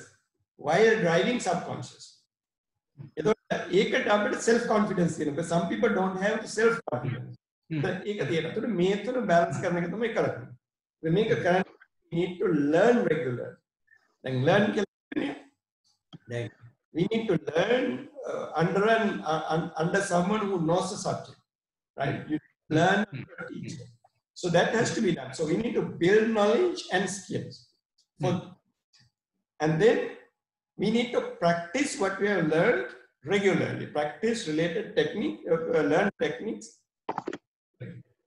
while driving subconscious. ඒකට අපිට self confidence තියෙනවා. But some people don't have self confidence. ඒක තියෙනවා. ඒතකොට මේ තුන balance කරන එක තමයි කරන්නේ. මේක කරන්න need to learn regular. දැන් learn කියලා දැන් we need to learn uh, under an uh, under someone who knows the subject, right? You learn your teacher. So that has to be done. So we need to build knowledge and skills. For, and then we need to practice what we have learned regularly. Practice related technique, uh, learn techniques.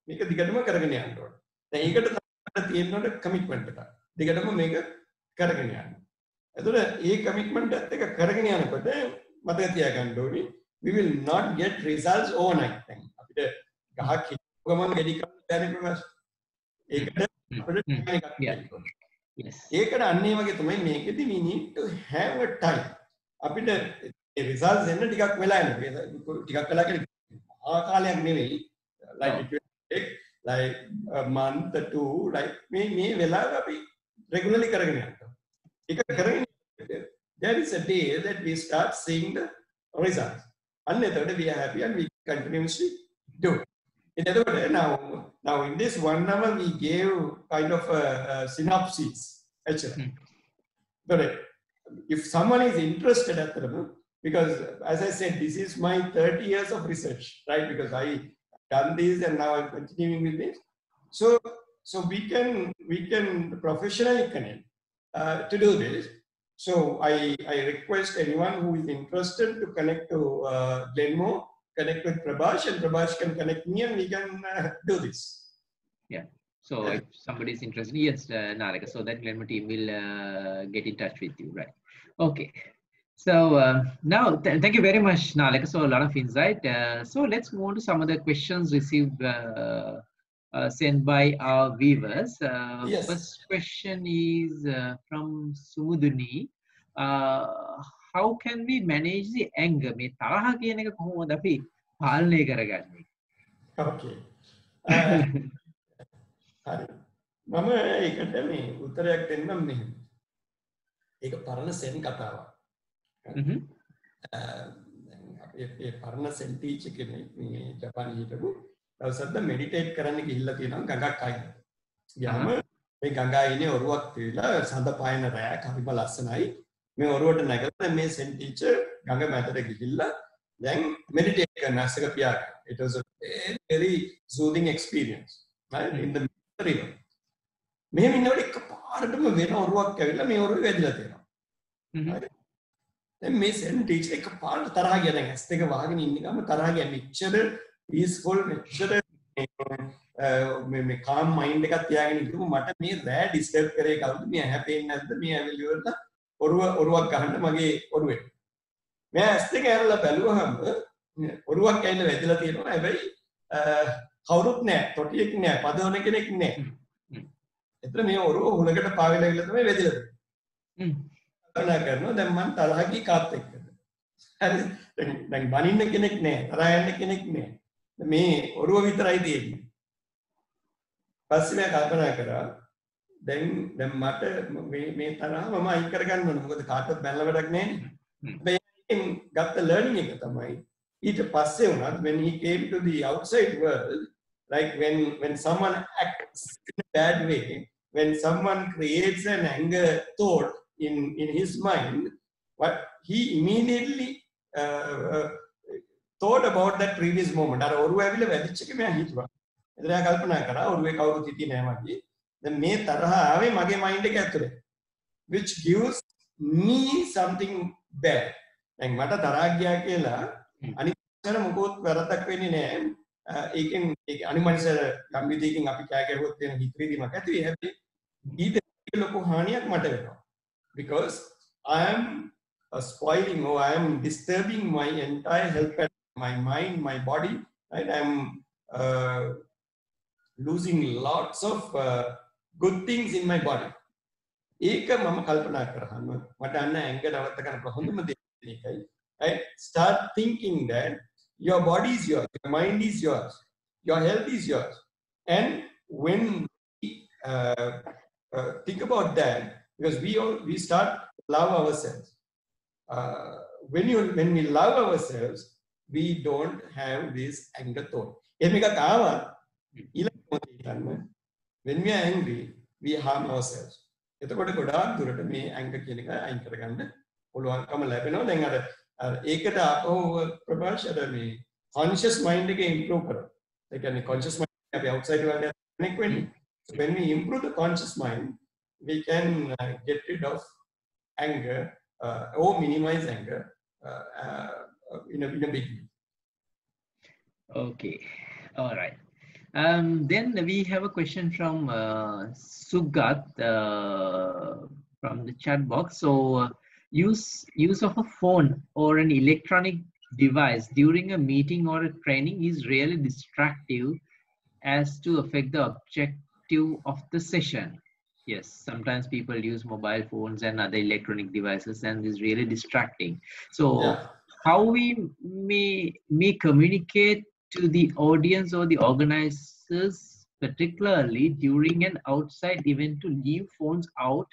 මේක දිගටම කරගෙන යන්න ඕනේ. දැන් ඒකට තමයි තියෙන්න commitment එක. දිගටම මේක කරගෙන යන්න. එතකොට ඒ කමිට්මන්ට් එකත් එක කරගෙන යනකොට මතක තියාගන්න ඕනේ we will not get results overnight. දැන් අපිට ගහක් හිටපු ගමන් ගෙඩි කන්න බැරි ප්‍රකාශ ඒකට අපිට ඒකට අන්නේ වගේ තමයි මේකෙදි we need to have a time. අපිට ඒ results එන්න ටිකක් වෙලා යනවා. ටිකක් වෙලා කියන්නේ ආ කාලයක් නෙවෙයි. Like it will take like a month or two like මේ මේ වෙලාව අපි regularly කරගෙන යනවා ඒක කරගෙන there is a day that we start seeing the results. And later we are happy and we continuously do. In other words, now, now in this one hour we gave kind of a, a synopsis. Actually. Hmm. if someone is interested at the because as I said, this is my 30 years of research, right? Because I done this and now I'm continuing with this. So, so we can we can professionally connect uh, to do this. So I, I request anyone who is interested to connect to uh, Glenmore, connect with Prabhash and Prabhash can connect me and we can uh, do this. Yeah. So if somebody is interested, yes, uh, Nalaka, so that Glenmore team will uh, get in touch with you, right? Okay. So uh, now, th thank you very much, Nalaka. So a lot of insight. Uh, so let's move on to some of the questions received uh, uh sent by our viewers. Uh, yes. First question is uh, from Sumuduni. how can we manage the anger? මේ තරහ කියන එක කොහොමද අපි පාලනය කරගන්නේ? Okay. හරි. මම ඒකට මේ උත්තරයක් දෙන්නම් මෙහෙම. ඒක පරණ සෙන් කතාවක්. ඒ පරණ සෙන් ටීචර් කෙනෙක් මේ ජපානයේ හිටපු දවසක්ද මෙඩිටේට් කරන්න ගිහිල්ලා තියෙනවා ගඟක් අයින. ගියාම මේ ගඟ අයිනේ ඔරුවක් තියලා සඳ පායන රැයක් හරිම ලස්සනයි. මේ ඔරුවට නැගලා දැන් මේ සෙන් ටීචර් ගඟ මැදට ගිහිල්ලා දැන් මෙඩිටේට් කරන ඇසක පියාගෙන. It was a very, soothing experience. Right? In the river. මෙහෙම ඉන්නකොට එකපාරටම වෙන ඔරුවක් ඇවිල්ලා මේ ඔරුවේ වැදිලා තියෙනවා. මේ සෙන් ටීචර් එකපාරට තරහ ගියා. දැන් ඇස් දෙක වහගෙන ඉන්න ගම තරහ ගියා. මෙච්චර පීස්ෆුල් මෙච්චර මේ කාම් මයින්ඩ් එකක් තියාගෙන ඉඳපු මට මේ රෑ ඩිස්ටර්බ් කරේ කවුද? මේ හැපෙන්නේ නැද්ද? මේ ඇවිල්ලිවල ඔරුව ඔරුවක් ගහන්න මගේ ඔරුවේ මම ඇස් දෙක ඇරලා බැලුවහම ඔරුවක් ඇවිල්ලා වැදිලා තියෙනවා. හැබැයි කවුරුත් නැහැ. තොටියෙක් නැහැ. පදවන කෙනෙක් නැහැ. එතන මේ ඔරුව හුලකට පාවෙලා ඉවිල්ලා තමයි වැදිලා කල්පනා කරනවා. දැන් මං තරහකී කාත් එක්කද හරි. දැන් බනින්න කෙනෙක් නැහැ තරහ යන්න කෙනෙක් නැහැ මේ ඔරුව විතරයි තියෙන්නේ. පස්සේ මම කල්පනා කරා දැන් දැන් මට මේ මේ තරහ මම අයින් කරගන්න ඕන. මොකද කාටවත් බැලලා වැඩක් නැහැ නේ. ගත්ත ලර්නින් එක තමයි. ඊට පස්සේ වුණත් when he came to the outside world like when when someone acts in a bad way when someone creates an anger thought in, in his mind, what he immediately තෝට බෝට ප්‍රවිස් මෝමට අර ඔරු ඇවිල වැදිච්චකම හිතුවා. එදරයා කල්පනා කර ඔරුවේ කවුරු තිති නෑමගේ ද මේ තරහාාවේ මගේ මයින්ඩ ඇතුරේ which gives me something bad. ඇන් මට තරාග්‍යයා කියලා අනිචර මොකෝත් වැරතක් වෙනි නෑ. ඒකෙන් අනිමනිසර ගම්විදයකින් අපි කෑකැවොත් වෙන හිත්‍රීදීමක් ඇතිව හැබේ ඊත ලොකු හානියක් මට වෙනවා. because I am uh, spoiling or I am disturbing my entire health pattern, my mind, my body, right? I'm uh, losing lots of uh, good things in my body. ඒක මම කල්පනා කරාම මට අන්න ඇඟ නවත්ත ගන්න හොඳම දේ ඒකයි. Right? Start thinking that your body is yours, your mind is yours, your health is yours. And when we uh, uh, think about that, because we all we start love ourselves. Uh, when you when we love ourselves, we don't have this anger thought. when we are angry, we harm ourselves. එතකොට ගොඩාක් දුරට මේ ඇංග කියන එක අයින් කරගන්න පුළුවන්කම ලැබෙනවා. දැන් අර අර ඒකට ආපහු ප්‍රභාෂ අර මේ conscious mind එක improve කරනවා. ඒ කියන්නේ conscious mind අපි outside world එකට connect වෙන්නේ. So when we improve the conscious mind, we can uh, get rid of anger uh, or minimize anger uh, in, a, in a big way. Okay, all right. Um, then we have a question from uh, Sugat uh, from the chat box. So, uh, use use of a phone or an electronic device during a meeting or a training is really distractive as to affect the objective of the session. Yes, sometimes people use mobile phones and other electronic devices and is really distracting. So Yeah. how we may, may communicate to the audience or the organizers, particularly during an outside event to leave phones out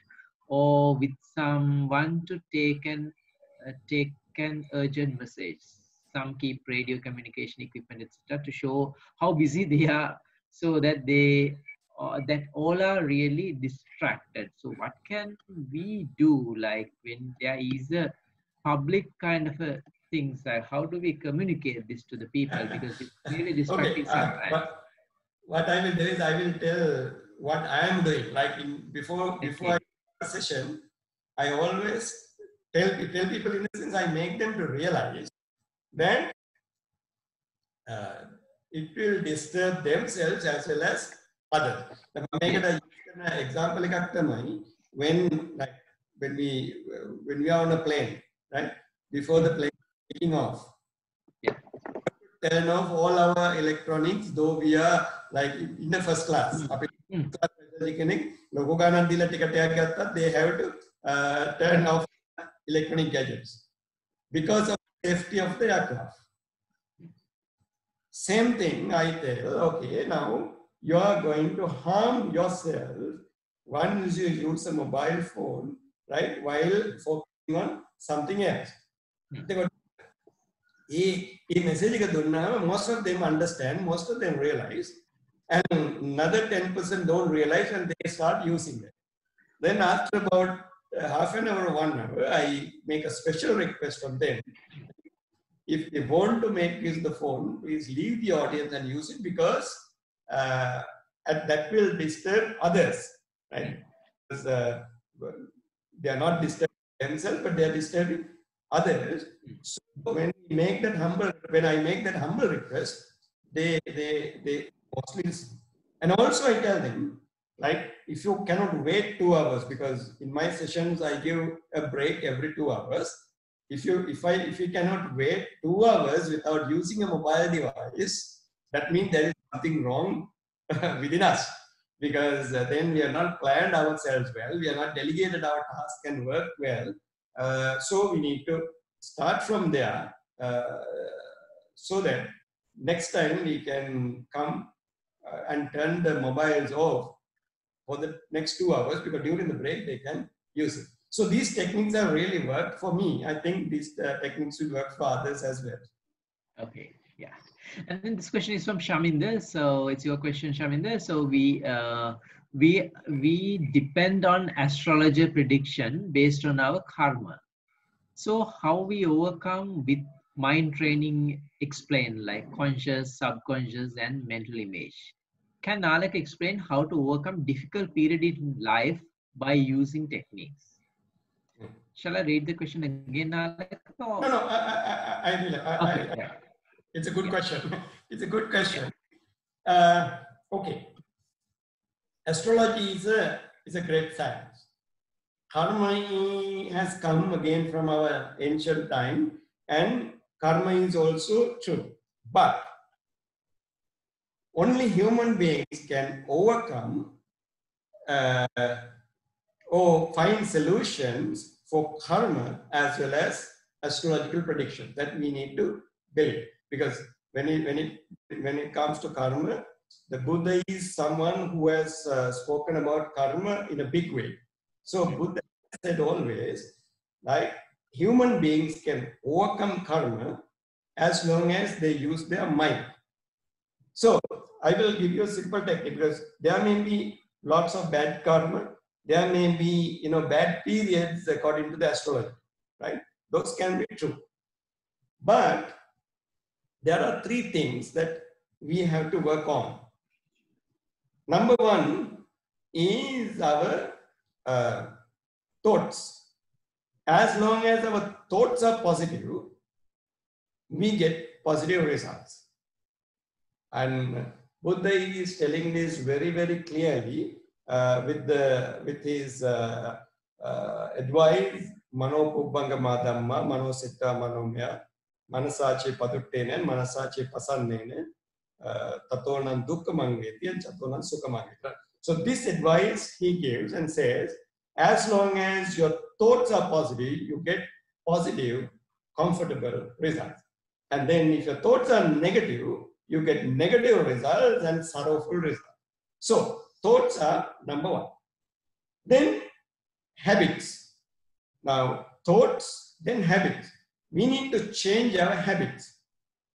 or with someone to take an, uh, take an urgent message. Some keep radio communication equipment, etc., to show how busy they are, so that they uh, that all are really distracted. So, what can we do, like when there is a public kind of a things, like how do we communicate this to the people? Because it's really distracting Okay, uh, sometimes. what, what I will do is I will tell what I am doing. Like in before before I session, I always tell tell people in a sense I make them to realize that uh, it will disturb themselves as well as others. දැන් මම මේකට use කරන example එකක් තමයි when like when we when we are on a plane, right? Before the plane taking off, Yeah. turn off all our electronics, though we are like in the first class. අපි Mm. class faculty කෙනෙක් ලොකු ගණන් දීලා ticket එකක් ගත්තත් they have to uh, turn off electronic gadgets because of safety of the aircraft. Same thing I tell, okay, now you are going to harm yourself once you use a mobile phone, right, while focusing on something else. ఈ message దున్నా most of them understand most of them another 10% don't realize and they start using it. Then after about uh, half an hour, one hour, I make a special request from them. If they want to make use the phone, please leave the audience and use it because uh, and that will disturb others, right? Because, uh, they are not disturbing themselves, but they are disturbing others. So when we make that humble, when I make that humble request, they they they mostly listen. And also I tell them, like if you cannot wait two hours, because in my sessions I give a break every two hours. If you if I if you cannot wait two hours without using a mobile device, that means there is something wrong within us because uh, then we are not planned ourselves well, we are not delegated our task and work well. Uh, so we need to start from there uh, so that next time we can come uh, and turn the mobiles off for the next two hours because during the break they can use it. So these techniques have really worked for me. I think these uh, techniques will work for others as well. Okay, yeah. And then this question is from Shaminder. So it's your question, Shaminder. So we uh, we we depend on astrologer prediction based on our karma. So how we overcome with mind training explain like conscious, subconscious, and mental image. Can Nalak explain how to overcome difficult period in life by using techniques? Hmm. Shall I read the question again, Nalak? No, no, I, I, I, I, I, Okay, I, yeah. it's a good question. It's a good question. Uh, okay. Astrology is a, is a great science. Karma has come again from our ancient time and karma is also true. But only human beings can overcome uh, or find solutions for karma as well as astrological prediction that we need to build because when it when it when it comes to karma the buddha is someone who has uh, spoken about karma in a big way. So buddha said always like human beings can overcome karma as long as they use their mind. So i will give you a simple technique because there may be lots of bad karma there may be you know bad periods according to the astrology right? Those can be true. But there are three things that we have to work on. Number one is our uh, thoughts. As long as our thoughts are positive we get positive results. And buddha is telling this very very clearly uh, with the with his uh, uh, advice manopubbanga madamma manosetta manomya paduttene manasache pasannene uh, tatonan dukkamangeti and chatonan sukkamangeti so this advice he gives and says as long as your thoughts are positive you get positive comfortable results. And then if your thoughts are negative you get negative results and sorrowful results. So thoughts are number one. Then habits. Now thoughts then habits we need to change our habits.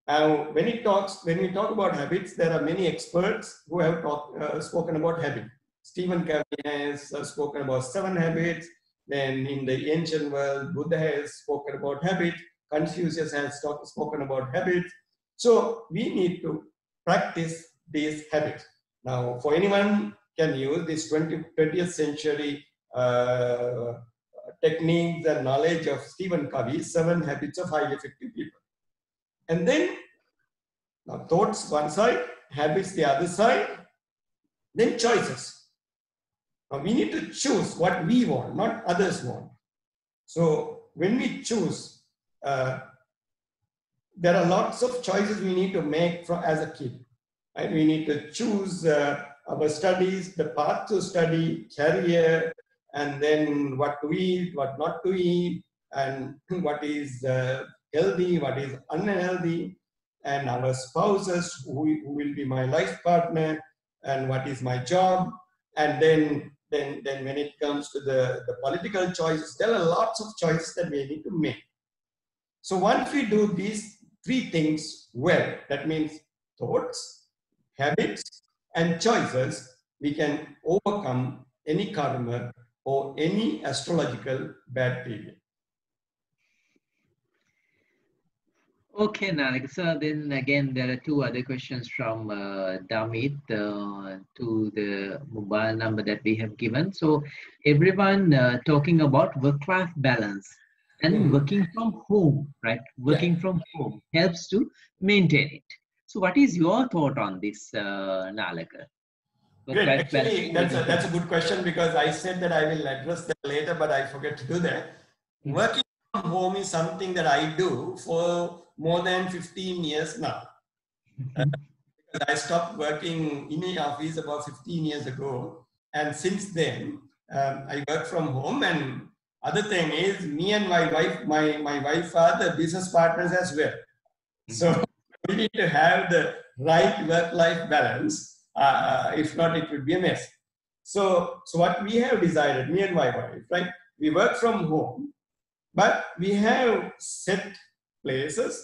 Now when it talks when we talk about habits there are many experts who have talk, uh, spoken about habit. Stephen Covey has uh, spoken about seven habits. Then in the ancient world buddha has spoken about habit. Confucius has talk, spoken about habits so we need to practice these habits. Now for anyone can use this 20, 20th century uh, techniques and knowledge of Stephen Covey, Seven Habits of Highly Effective People. And then now thoughts one side, habits the other side, then choices. Now we need to choose what we want, not others want. So when we choose, uh, there are lots of choices we need to make from, as a kid. Right? We need to choose uh, our studies, the path to study, career, and then what to eat, what not to eat, and what is uh, healthy, what is unhealthy, and our spouses, who, who will be my life partner, and what is my job, and then then then when it comes to the, the political choices, there are lots of choices that we need to make. So once we do these three things well, that means thoughts, habits, and choices, we can overcome any karma or any astrological bad period. Okay, Nalaka. So then again, there are two other questions from uh, Damit uh, to the mobile number that we have given. So everyone uh, talking about work-life balance and Mhm. working from home, right? Working from home helps to maintain it. So what is your thought on this, uh, Nalaka? Great. Work-life Actually, balance. that's a, that's a good question because I said that I will address that later, but I forget to do that. Mhm. Working from home is something that I do for more than 15 years now. Because I stopped working in the office about 15 years ago. And since then, um, I work from home. And other thing is, me and my wife, my, my wife are the business partners as well. So we need to have the right work-life balance. Uh, if not, it would be a mess. So, so what we have decided, me and my wife, right? We work from home, but we have set places,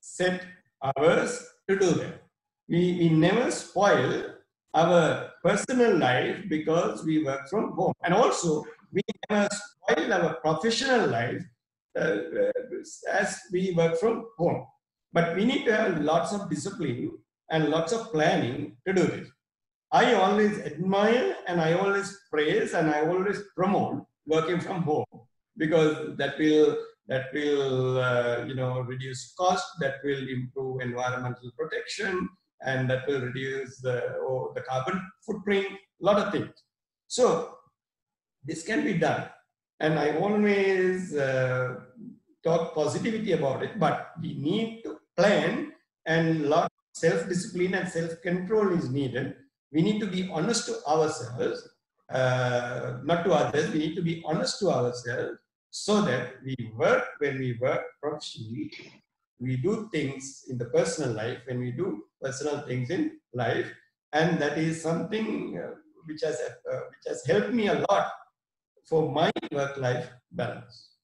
set hours to do that. We, we never spoil our personal life because we work from home. And also, we never spoil our professional life uh, uh, as we work from home. But we need to have lots of discipline and lots of planning to do this. I always admire and I always praise and I always promote working from home because that will that will uh, you know reduce cost, that will improve environmental protection, and that will reduce the, oh, the carbon footprint, a lot of things. So this can be done. And I always uh, talk positivity about it, but we need to plan and lot self-discipline and self-control is needed. We need to be honest to ourselves, uh, not to others. We need to be honest to ourselves so that we work when we work professionally we do things in the personal life when we do personal things in life and that is something uh, which has uh, which has helped me a lot for my work life balance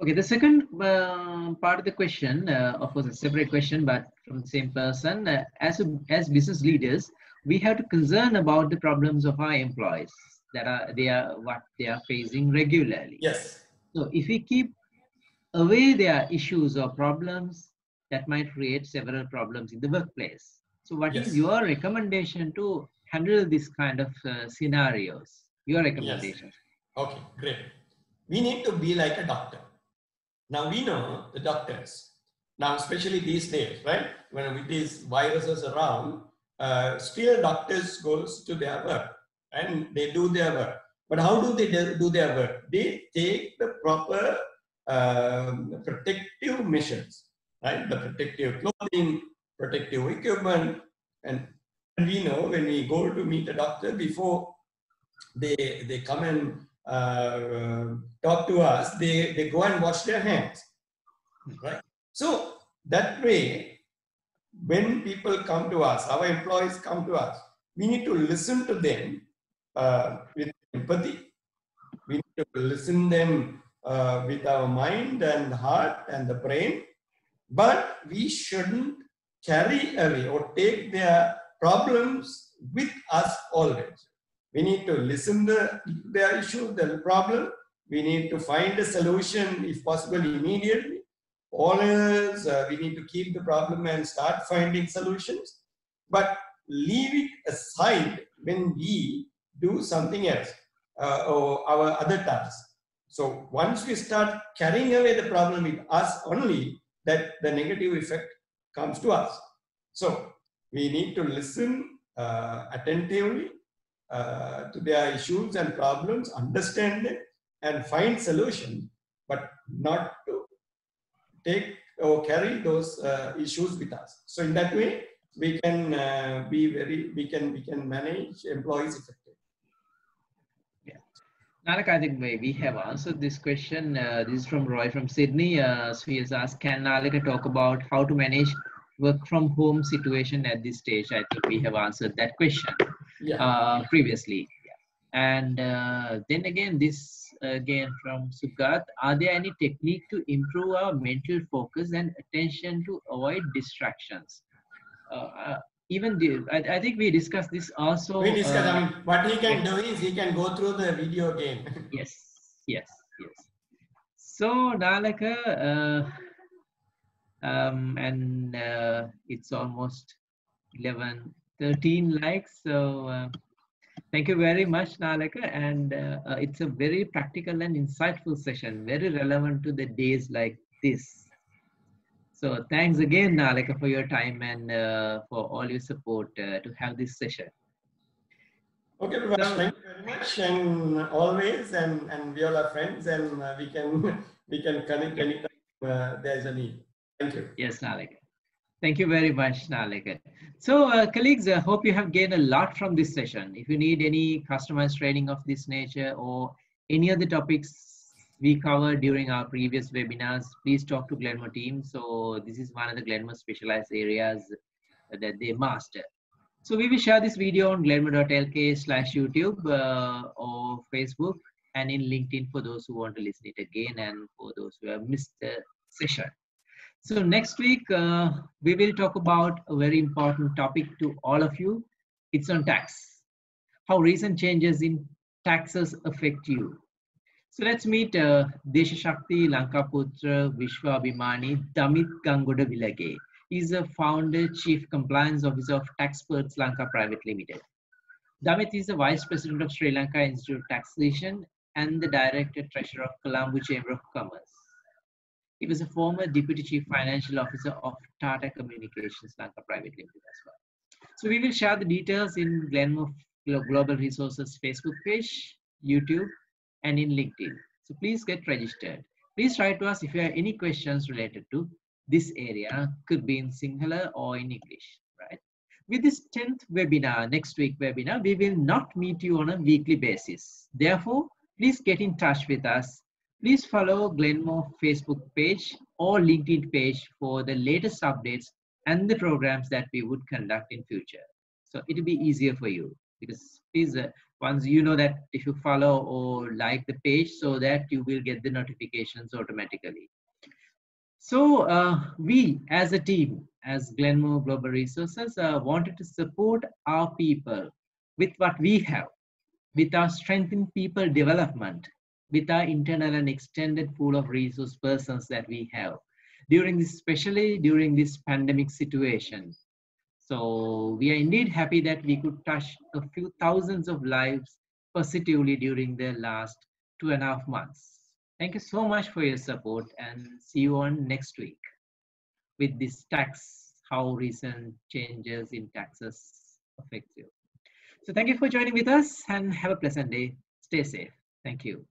okay the second uh, part of the question uh, of course a separate question but from the same person uh, as a, as business leaders we have to concern about the problems of our employees that are they are what they are facing regularly yes so if we keep away their issues or problems that might create several problems in the workplace. So, what yes. is your recommendation to handle this kind of uh, scenarios? Your recommendation. Yes. Okay, great. We need to be like a doctor. Now we know the doctors. Now, especially these days, right? When with these viruses around, uh, still doctors goes to their work and they do their work. But how do they do their work? They take the proper um, protective measures, right? The protective clothing, protective equipment, and we know when we go to meet a doctor before they they come and uh, talk to us, they they go and wash their hands, right? So that way, when people come to us, our employees come to us, we need to listen to them uh, with empathy. We need to listen them uh, with our mind and heart and the brain, but we shouldn't carry away or take their problems with us always. We need to listen to their issue, their problem. We need to find a solution, if possible, immediately. Always, uh, we need to keep the problem and start finding solutions. But leave it aside when we do something else uh, or our other tasks. So once we start carrying away the problem with us only, that the negative effect comes to us. So we need to listen uh, attentively uh, to their issues and problems, understand it, and find solution, but not to take or carry those uh, issues with us. So in that way, we can uh, be very, we can we can manage employees effectively. Nalaka, I think we have answered this question. Uh, this is from Roy from Sydney. Uh, so he has asked, can Nalaka talk about how to manage work from home situation at this stage? I think we have answered that question yeah. uh, previously. And uh, then again, this again from Sugat, are there any technique to improve our mental focus and attention to avoid distractions? Uh, uh, even the, I, I, think we discussed this also. We discussed. Uh, I mean, what he can do is he can go through the video game. yes, yes, yes. So Nalaka, uh, um, and uh, it's almost 11, 13 likes. So uh, thank you very much, Nalaka, and uh, uh, it's a very practical and insightful session, very relevant to the days like this. So thanks again, Nalaka, for your time and uh, for all your support uh, to have this session. Okay, so, thank you very much, and always, and and we all are friends, and uh, we can we can connect anytime uh, there is a need. Thank you. Yes, Nalaka. Thank you very much, Nalaka. So, uh, colleagues, I hope you have gained a lot from this session. If you need any customized training of this nature or any other topics we covered during our previous webinars, please talk to Glenmore team. So this is one of the Glenmore specialized areas that they master. So we will share this video on glenmore.lk slash YouTube uh, or Facebook and in LinkedIn for those who want to listen it again and for those who have missed the session. So next week, uh, we will talk about a very important topic to all of you. It's on tax. How recent changes in taxes affect you. So let's meet uh, Desha Shakti Lankaputra Vishwabhimani Damit Gangoda Vilage. He's a founder, chief compliance officer of Taxperts Lanka Private Limited. Damit is the vice president of Sri Lanka Institute of Taxation and the director treasurer of Colombo Chamber of Commerce. He was a former deputy chief financial officer of Tata Communications Lanka Private Limited as well. So we will share the details in Glenmore Global Resources Facebook page, YouTube, and in LinkedIn. So please get registered. Please write to us if you have any questions related to this area, could be in Sinhala or in English, right? With this 10th webinar, next week webinar, we will not meet you on a weekly basis. Therefore, please get in touch with us. Please follow Glenmore Facebook page or LinkedIn page for the latest updates and the programs that we would conduct in future. So it'll be easier for you because please uh, once you know that if you follow or like the page so that you will get the notifications automatically so uh, we as a team as glenmore global resources uh, wanted to support our people with what we have with our strength in people development with our internal and extended pool of resource persons that we have during this especially during this pandemic situation so we are indeed happy that we could touch a few thousands of lives positively during the last two and a half months. Thank you so much for your support and see you on next week with this tax, how recent changes in taxes affect you. So thank you for joining with us and have a pleasant day. Stay safe. Thank you.